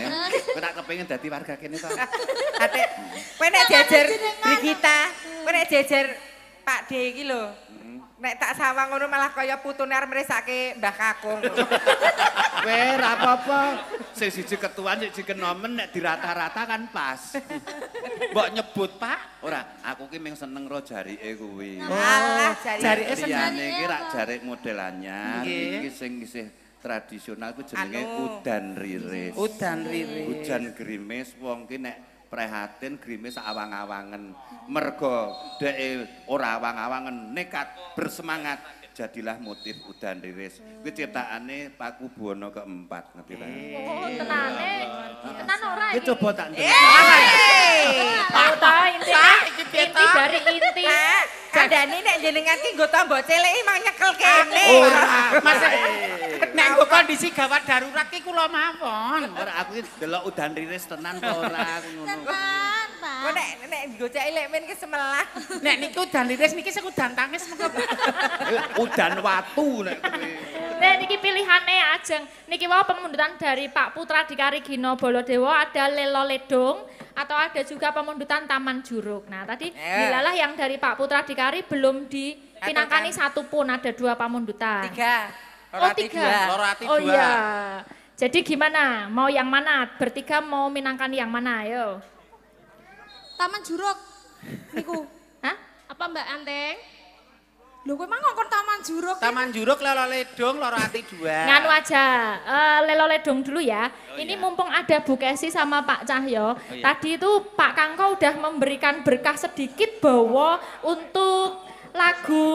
Kowe tak kepengin dadi warga kene to. Ate, kowe nek jejer Brigita, kowe nek jejer Pak D iki lho. Nek tak sawang ngono malah kaya putune arep mresake Mbah Kakung. Kowe ora apa-apa. Sing siji ketuan sing siji kenomen nek dirata-rata kan pas. Mbok nyebut, Pak. Ora, aku ki mung seneng ro jarike kuwi. Alah jari. Jarike Liyane iki rak jarik model anyar, iki sing isih tradisional ku jenenge Anu. udan riris. Udan riris. Hujan gerimis wong ki nek prihatin gerimis awang-awangen. Mergo dheke ora awang-awangen, nekat bersemangat jadilah motif udan riris. Kuwi cetakane Paku Buwono keempat ngerti ta? Oh tenane. Tenan ora iki. coba tak ndelok. Tahu ta inti. Inti dari inti. Pak, kandhane nek jenengan ki nggo tambah cilik emang nyekel kene. Ora, Mas nek nggo kondisi gawat darurat ki kula mawon. Ora aku ki delok udan riris tenan ora ngono. Tenan, Kok Pak. nek nek nggo cilik men ki semelah. Nek niki udan liris niki sing udan tangis mengko. Udan watu nek kuwi. Nah, niki pilihannya ajeng. Niki wau pemundutan dari Pak Putra Dikari Gino Bolodewo ada Lelo Ledong atau ada juga pemundutan Taman Juruk. Nah, tadi Eh. dilalah yang dari Pak Putra Dikari belum dipinangkani satu pun ada dua pemundutan. Tiga. Oh, tiga. dua. Lorati Oh dua. iya. Jadi gimana? Mau yang mana? Bertiga mau minangkani yang mana? Ayo. Taman Juruk. Niku. Hah? Apa Mbak Anteng? Lho kowe mang ngongkon taman juruk. Taman Juruk loro ledong loro ati dua. Nganu aja, eh, lelo ledong dulu ya. Oh, Ini iya. mumpung ada Bu Kesi sama Pak Cahyo. iya. Tadi itu Pak Kangko udah memberikan berkah sedikit bahwa untuk lagu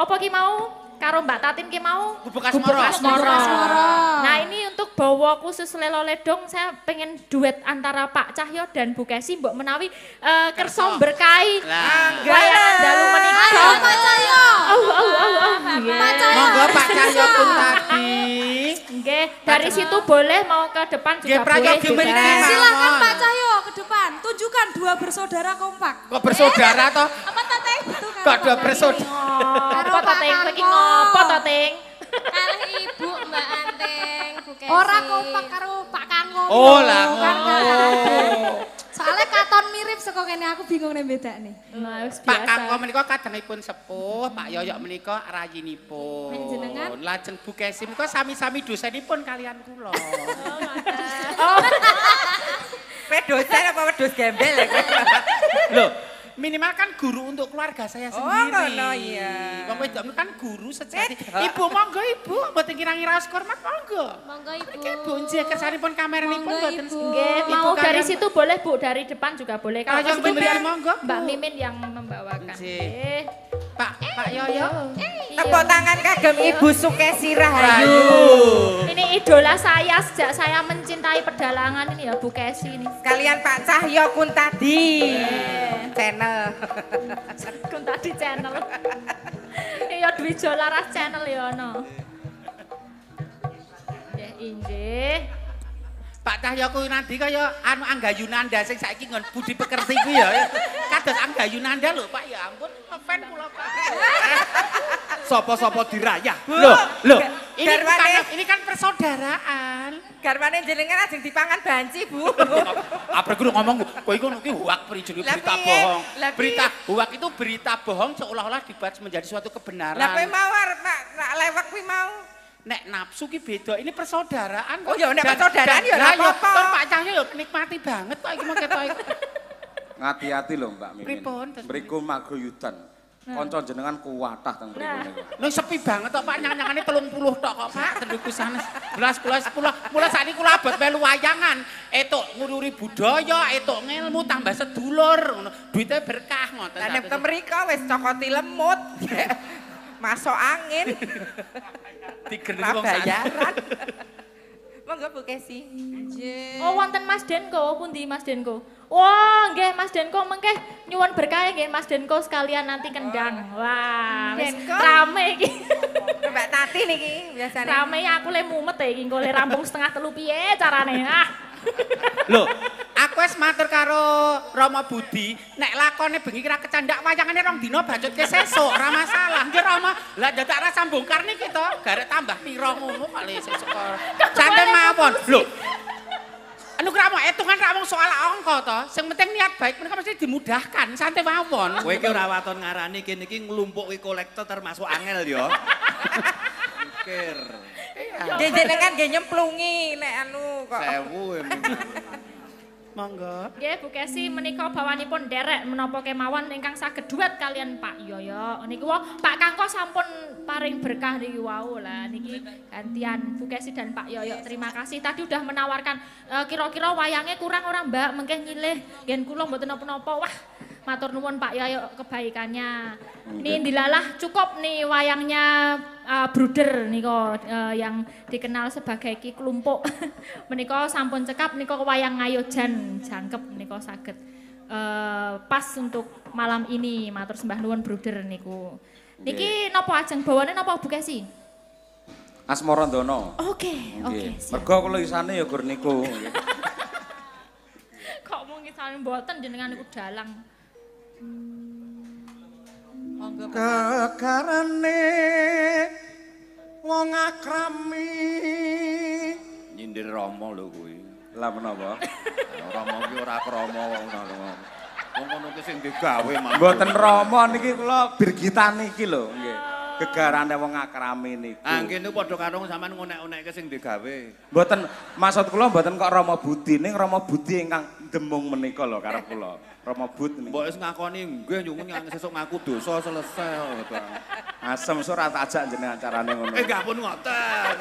apa ki mau? Karo Mbak Tatin ki mau? Gubuk Asmoro. Asmoro. Asmoro. Nah ini untuk bawa khusus lelo ledong saya pengen duet antara Pak Cahyo dan Bu Kesi mbok menawi eh, kerso berkahi Lah. wayang dalu menika. Ayo Pak Cahyo. Au au au au. Pak Cahyo. Monggo Pak Cahyo pun tadi. Nggih, dari situ boleh mau ke depan juga boleh. Silakan Mohon. Pak Cahyo ke depan. Tunjukkan dua bersaudara kompak. Kok bersaudara toh? Apa teteh? Itu kan Kok dua bersaudara? Apa to Ting? Kowe iki ngopo to Ting? Kalih ibu Mbak Anteng, Bu Kesi. Ora kompak karo Pak Kangko. Oh lah ngono. Soalnya katon mirip saka kene aku bingung nek. Lah wis Pak biasa. Kangko menika kadangipun sepuh, Pak Yoyok menika rayinipun. Panjenengan? Lajeng Bu Kesi menika sami-sami dosenipun kalian kula. Oh, Kowe dosen apa wedhus gembel ya kowe? Minimal kan guru untuk keluarga saya Oh, sendiri. ngono, iya. Wong wedok kan guru sejati. Ibu monggo Ibu, mboten kirang-kira hormat monggo. Monggo Ibu. Iki Ibu nggih kersanipun kameranipun mboten Ibu. nggih, Ibu mau dari kalian- situ boleh Bu, dari depan juga boleh. Kalau yang Mbak- monggo, Mbak. Mimin yang membawakan. Nggih. Nggih. Pak Pak Yoyo. Tepuk tangan kagem Ibu Sukesi Rahayu. Ini idola saya sejak saya mencintai pedalangan ini ya Bu Kesi ini. Kalian Pak Cahyo Kuntadi. Channel. Kun tadi channel. Iya Dwi Jolaras channel ya ono. Ya inggih. Pak Cahyo kuwi nanti kaya anu Anggayunanda sing saiki ngon budi pekerti kuwi ya. Kados Anggayunanda lho Pak ya ampun fan kula Pak. Sopo-sopo dirayah. Loh, loh, ini Garwane. bukan, ini kan persaudaraan. Garwane jenengan ajeng dipangan banci, Bu. Apa kudu ngomong kowe iku iki huak berita bohong. Berita huak itu berita bohong seolah-olah dibuat menjadi suatu Lah kowe kebenaran. mawar, Pak, nak lewek kuwi mau. Nek nafsu ki beda, ini persaudaraan. Oh, ya, nek persaudaraan ya ora apa-apa. Tur Pak Cahyo ya nikmati banget kok iki mau ketok iki. Ngati-ati lho Mbak Mimin. Pripun? Mriku maguyudan. Kanca jenengan kuwatah teng mriku niku. Nek sepi banget kok Pak nyang-nyangane 30 tok kok Pak tenduku sanes. 11 11 10. Mula sakniki kula abot melu wayangan. Etuk ngururi budaya, etuk ngilmu tambah sedulur ngono. Duite berkah ngoten. Lah nek kemriko wis cokoti lemut. Masuk angin. digeneng wong. Bayaran. Monggo Bu Kesi. Oh wonten Mas Denko, pundi Mas Denko? Wah, nggih Mas Denko mengke nyuwun berkah nggih Mas Denko sekalian nanti kendang. Wah, wis rame iki. Mbak Tati niki biasane. rame aku le mumet iki engko le rampung setengah telu piye carane. Ah. Lho, aku wis matur karo Rama Budi, nek lakone bengi kira kecandak wayangane rong dina bacutke sesuk, ora masalah. Nggih Rama, lah dadak ra sambung karni kita, garek tambah pira ngono kali sesuk. Santen mawon. Lho. Anu kira mau etungan ra mung soal angka to, sing penting niat baik mereka mesti dimudahkan, santai mawon. Kowe iki ora waton ngarani kene iki nglumpuki kolektor termasuk angel ya. Mikir. Nggih jenengan nggih nyemplungi nek anu kok. Sewu emang. Monggo. Nggih Bu Kesi menika bawanipun derek menapa kemawon ingkang saged duet kalian Pak Yoyo. Niki wah Pak Kangko sampun paring berkah niki wau lah niki gantian Bu Kesi dan Pak Yoyo. Terima kasih tadi udah menawarkan eh, kira-kira wayangnya kurang ora Mbak mengke nyilih yen kula mboten napa-napa. Wah, matur nuwun Pak Yoyo kebaikannya. Nih dilalah cukup nih wayangnya uh, Bruder niko uh, yang dikenal sebagai Ki Klumpuk. menika sampun cekap niko wayang ngayojan jangkep niko saged uh, pas untuk malam ini matur sembah nuwun Bruder niku. Niki napa ajeng bawane napa Bu Kesi? Asmara Ndono. Oke, oke. Nggih. siap. Mergo kula isane ya gur niku. Kok mung ngisane mboten jenengan niku dalang. Monggo. Kekarane wong akrami Nyindir Rama lho kuwi. Lah menapa? Rama ki ora krama wong ngono. Wong ngono ki sing digawe. Mboten Rama niki kula birgitan iki lho nggih. Gegarane wong akrami niku. Anggen niku padha karo sampean ngonek-onekke sing digawe. Mboten maksud kula mboten kok Rama Budi ning Rama Budi ingkang demung menika lho karep kula. Rama but niku. Mbok wis ngakoni nggih nyuwun yang sesuk ngaku dosa selesai. kok, Bang. Asem ora tak ajak jenengan carane ngono. Eh gak pun ngoten.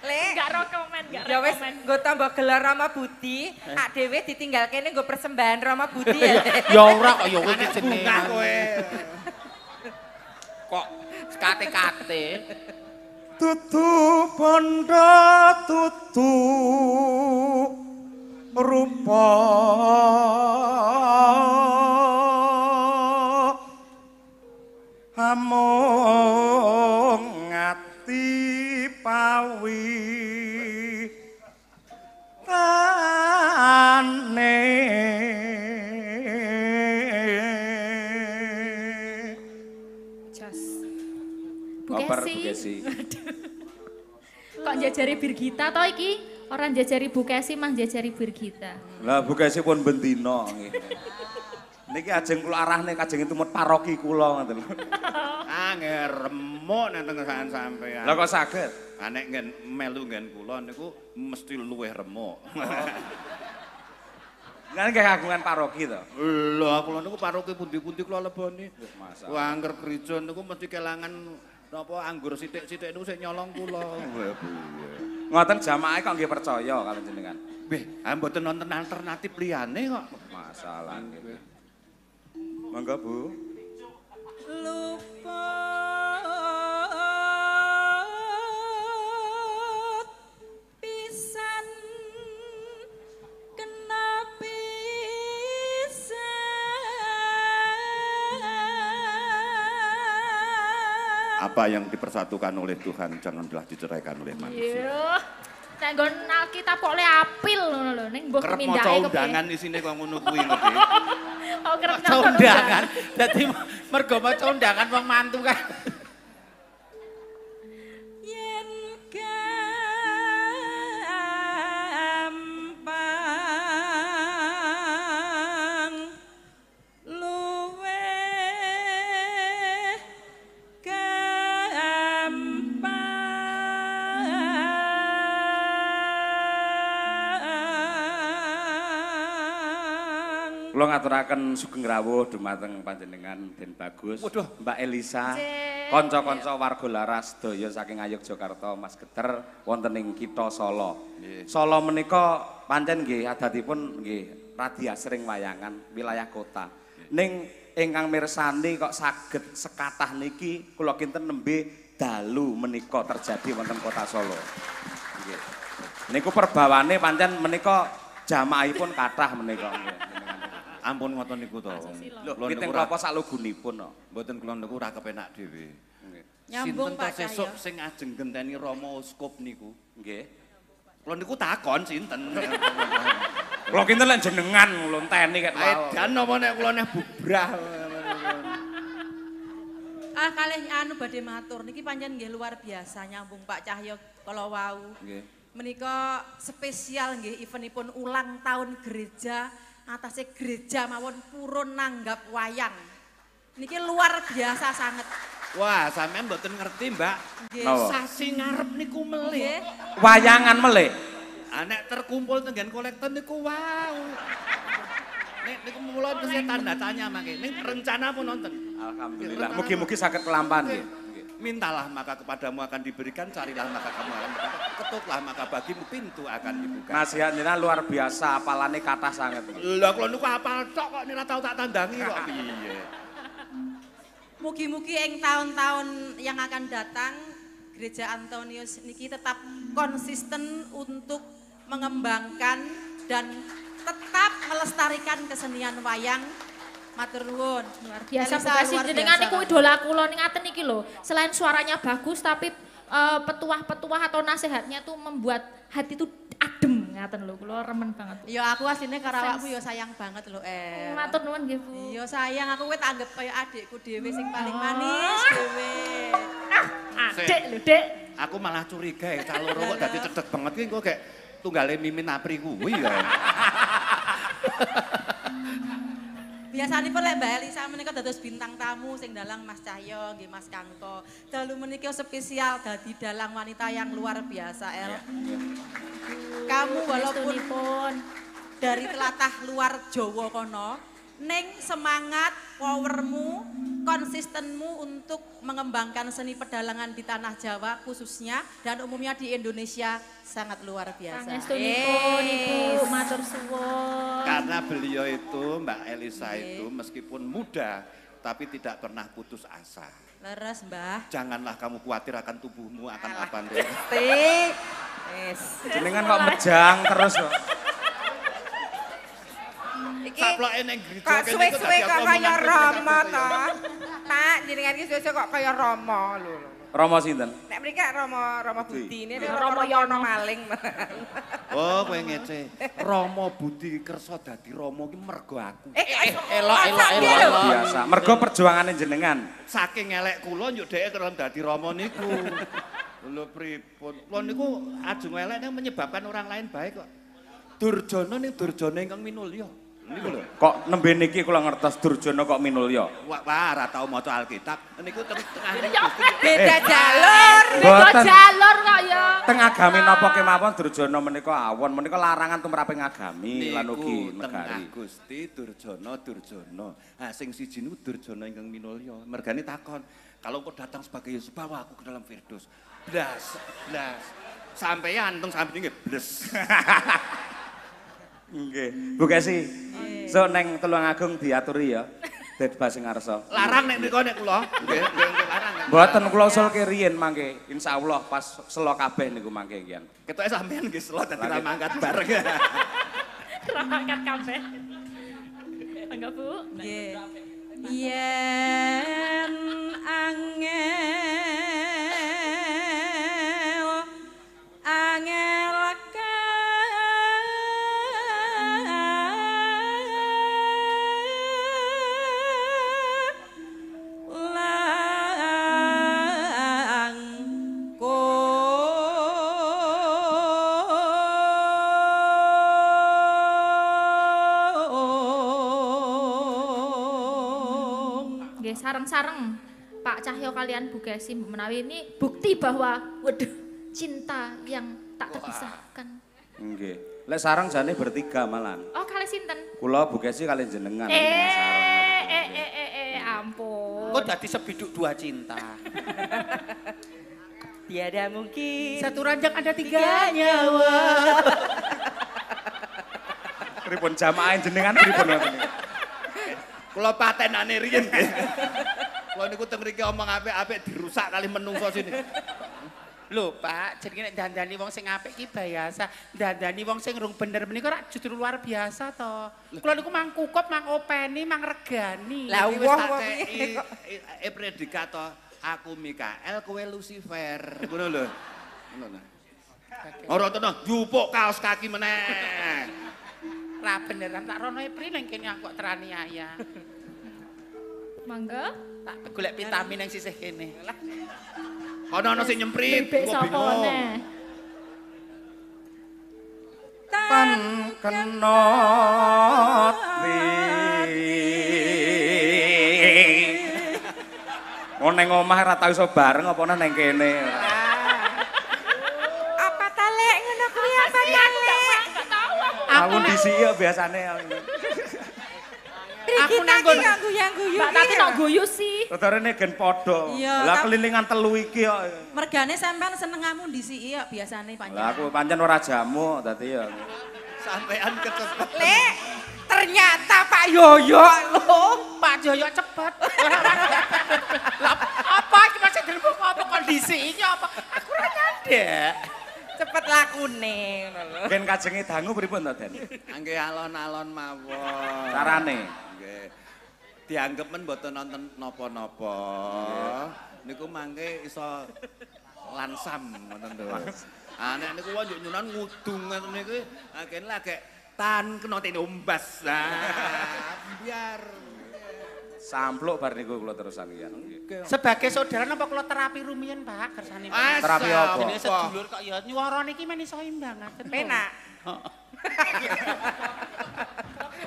Lek, Gak ro komen, gak ya wis nggo tambah gelar Rama Budi, ak dhewe ditinggal kene nggo persembahan Rama Budi ya. Ya ora kok ya kowe iki jenengan. kowe. Kok kate-kate. tutu bondo tutu rupa amung ngati pawi tane Jos. Bu Kabar Bu Kesi. Kesi. Kok jajari Birgita to iki? Orang jajari Bu Kesi mah jajari Birgita. Lah Bu Kesi pun bendina nggih. Niki ajeng kula arahne kajeng tumut paroki kula ngoten. Angger remuk nang tengesan sampean. Lah kok saged? Anek ngen melu ngen kula niku mesti luwih remuk. Kan kagungan paroki to. Lho kula niku paroki pundi-pundi kula leboni. Masa. Wah angger gereja niku mesti kelangan napa anggur sithik-sithik niku sik nyolong kula. Piye. Ngoten jamaah kok nggih percaya kalian jenengan. Beh, ah mboten nonton alternatif liyane kok. Masalah nggih. Monggo Bu. luput Apa yang dipersatukan oleh Tuhan janganlah diceraikan oleh manusia. Iya. Nek nggon Alkitab kok le apil ngono lho ning mbok Kerep maca mindahe kepiye. undangan isine kok ngono kuwi ngerti. Oh kerep Maca undangan. Dadi mergo maca undangan wong mantu kan. Ngaturaken sugeng rawuh dumateng panjenengan Den Bagus, Waduh. Mbak Elisa, kanca-kanca warga laras sedaya saking Ngayogyakarta Mas Geter wonten ing kitha Solo. Nggih. Solo menika pancen nggih adatipun nggih radi asring wayangan wilayah kota. Ning ingkang mirsani kok saged sekatah niki kula kinten nembe dalu menika terjadi wonten kota Solo. Nggih. Niku perbawane pancen menika jamaahipun kathah menika nggih. Ampun ngoten niku to. Lho, Kula piting niku ra- klapa salugunipun no. Mboten kula niku ora kepenak dhewe. Nggih. Nyambung, Pak sesuk Cahyo. sing ajeng genteni Rama Uskup niku? Nggih. Kula niku takon sinten. Kula kinten lek jenengan nglonteni ket wau. Edan apa nek kula neh bubrah. Ah kalih anu badhe matur niki pancen nggih luar biasa nyambung Pak Cahyo kala wau. Nggih. Menika spesial nggih eventipun ulang tahun gereja atase gereja mawon purun nanggap wayang. Niki luar biasa sangat. Wah, sampean mboten ngerti, Mbak. Nggih. Napa? Sasi ngarep niku melih. Nggih. Wayangan melih. Anek terkumpul tenggen kolektor niku wow. Nek niku mulai mesti tanda tanya mangke. Ning rencana pun nonton. Alhamdulillah. Mugi-mugi saged kelampan nggih. Mintalah maka kepadamu akan diberikan, carilah maka kamu akan mendapat, ketuklah maka bagimu pintu akan dibuka. Nasihat nira luar biasa, apalane kathah sanget. Lah kalau niku apal tok kok nira tau tak tandangi kok piye. Mugi-mugi ing tahun-tahun yang akan datang Gereja Antonius niki tetap konsisten untuk mengembangkan dan tetap melestarikan kesenian wayang. Matur nuwun. Luar biasa Bu luar jenengan niku idola kula ning ngaten iki lho. Selain suaranya bagus tapi eh, petuah-petuah atau nasihatnya tuh membuat hati tuh adem ngaten lho. Kula remen banget. Ya aku aslinya karo awakmu ya sayang banget lho, Eh. Matur nuwun nggih Bu. Ya sayang aku wis anggap kaya adikku dhewe sing paling Oh. manis dhewe. Adik lho, Dek. Aku malah curiga ya caloro kok dadi cedek banget ki kok kayak tunggale Mimin Apri kuwi ya. Biasanya pun lek Mbak Elisa menika dados bintang tamu sing dalang Mas Cahyo, nggih Mas Kangko. Dalu menika spesial dadi dalang wanita yang luar biasa, El. Kamu walaupun Walaupun dari telatah luar Jawa kono, ning semangat, powermu, konsistenmu untuk mengembangkan seni pedalangan di tanah Jawa khususnya dan umumnya di Indonesia sangat luar biasa. Pangestunipun Ibu, matur suwun. Karena beliau itu, Mbak Elisa itu meskipun muda, tapi tidak pernah putus asa. Leres, Mbah. Janganlah kamu khawatir akan tubuhmu, akan apa nanti. Gusti. Wis. Jenengan kok mejang terus kok. Iki Saploke ning gereja kok suwe-suwe kok kaya Rama to. Pak, jenengan iki suwe-suwe kok kaya Rama lho. Lho. Rama sinten? Nek mriki Rama Rama Budi ini Rama Rama Yono maling. Oh, kowe ngece. Rama Budi kersa dadi Rama ki mergo aku. Eh, elok, elok, masa elok, lho? elok. Biasa. Mergo perjuangane jenengan. Saking elek kula yuk dhek kerem dadi Rama niku. Lho pripun? Kula niku ajeng elek menyebabkan orang lain baik kok. Durjana ning Durjana ingkang minulya. Niku lho. Kok nembe niki kula ngertos Durjana kok minulya. Wah, wah ora tau maca Alkitab. Niku teng tengah Beda jalur. Beda Boten. jalur kok ya. Teng agami napa kemawon Durjana menika awon, menika larangan tumraping agami lan ugi Niku tengah negari. Gusti Durjana Durjana. Ah sing siji niku Durjana ingkang minulya. Mergane takon, kalau kau datang sebagai Yesus bawa aku ke dalam Firdaus. Blas, blas. Sampeyan tung sampe nggih bles. Nggih. Bu Kesi. So neng Tulungagung diaturi ya. Bebas sing ngarsa. Larang nek nika nek kula. Nggih, nggih larang. Mboten kula usul riyen mangke. Insyaallah pas selo kabeh niku mangke kian. Ketoke sampeyan nggih selot dadi Lagi. ramangkat bareng. Rangkat kabeh. Enggak, Bu? Nggih. Yen angel angel Nggih, sareng-sareng Pak Cahyo kalian Bu Kesi Mbak Menawi ini bukti bahwa waduh cinta yang tak terpisahkan. Nggih. Lek sarang jane bertiga malan. Oh, kali sinten? Kula Bu Kesi kalian jenengan. Eh, eh, eh, eh, eh, ampun. Kok dadi sebiduk dua cinta. Tiada mungkin. Satu ranjang ada tiga nyawa. Pripun jamaah jenengan pripun ngoten? Kula patenane riyen Kula niku teng mriki omong apik-apik dirusak kali menungso sini. Lho, Pak, jenenge nek dandani wong sing apik ki biasa. Dandani wong sing rung bener menika rak justru luar biasa to. Kula niku mang kukup, mang openi, mang regani. Lah wong kok i predikat to. Aku Mikael, kowe Lucifer. Ngono lho. Ngono lho. Ora tenan, jupuk kaos kaki meneh. Ra beneran tak rono April nang kene aku kok terani ayah. Mangga. Tak golek vitamin yang sisih kene. Ana ana sing nyemprit. Kok bingung. Pan kenot Oh neng omah ora tau iso bareng apa neng kene. Apa talek ngono kuwi apa talek? Aku dhisiki ya biasane. Aku nanggon- nanggon guyu-guyu. Mbak Tati nok guyu sih. Rotarene gen padha. Lah kelilingan telu iki kok. Mergane sampean senengamu ndisiki ya biasane Lah panjenengan. aku pancen ora jamu dadi ya. Sampean kecepet. Lek, ternyata Pak Yoyo lho. Pak Joyo cepet. Lah apa iki masih dilebok apa kondisi iki apa? Aku ora nyadek. Cepet lakune ngono lho. Gen kajenge dangu pripun to, Den? Angge alon-alon mawon. Carane? Nggih. Dianggep men mboten nonton napa-napa. Niku mangke iso lansam ngoten lho. Ah nek niku wong njuk nyunan ngudung ngoten niku akhirnya lagi tan kena tene ombas. Nah, biar Sampluk bar niku kula terusan kian. Sebagai saudara napa kula terapi rumiyin, Pak? Kersane. Terapi apa? Jenenge sedulur kok ya nyuwara niki men iso imbangaken. Penak.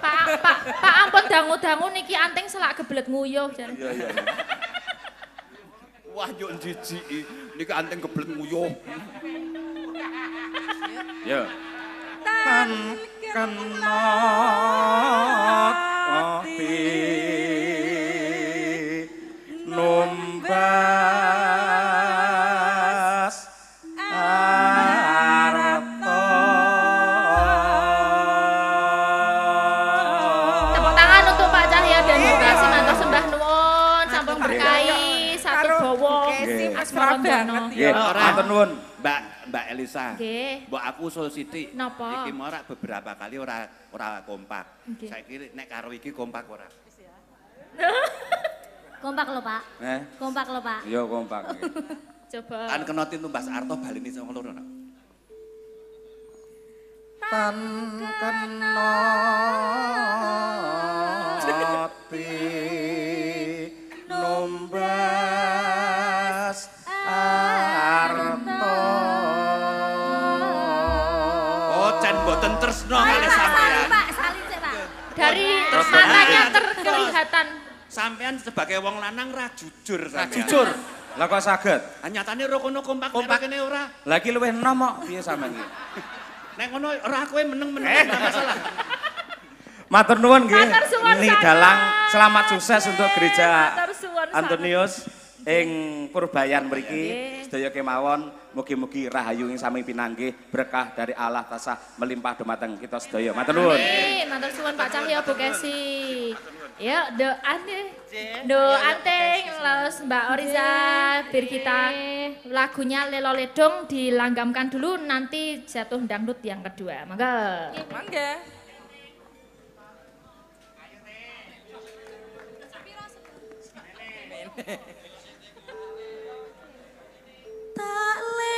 Pak, Pak, Pak ampun dangu-dangu niki anting selak gebelet nguyuh jan. Iya iya. Wah, yo jijiki. Niki anteng geblet nguyuh. Ya. Tan kena ati matur nuwun. Mbak Mbak Elisa. Nggih. Mbok aku usul sithik. Napa? Iki morak beberapa kali ora ora kompak. Saiki nek karo iki kompak ora. Kompak lho, Pak. Eh, Kompak lho, Pak. yo kompak. Coba. Kan kena tumbas arto baleni sing loro no. tan kena tresno kali sampean. Pak. Salin sik, Pak. Dari matanya terkelihatan. Sampean sebagai wong lanang ra jujur sampean. jujur. Lah kok saged? Ah, Nyatane ro kono kompak Kompak. kene ora. Lah iki luwih enom kok piye sampean iki? Nek ngono ora kowe meneng-meneng Eh. ora masalah. Matur nuwun nggih. Ini dalang selamat sukses untuk gereja suwun sangat. Antonius ing Purbayan mriki sedaya kemawon mugi-mugi rahayu ing sami pinanggih berkah dari Allah tasah melimpah dumateng kita sedaya. Matur nuwun. Amin. Matur suwun Pak Cahya Bu Kesi. Ya, do ante. Do anting los Mbak Oriza bir kita lagunya Lelo Ledong dilanggamkan dulu nanti jatuh dangdut yang kedua. Mangga. Mangga. Tak lelo,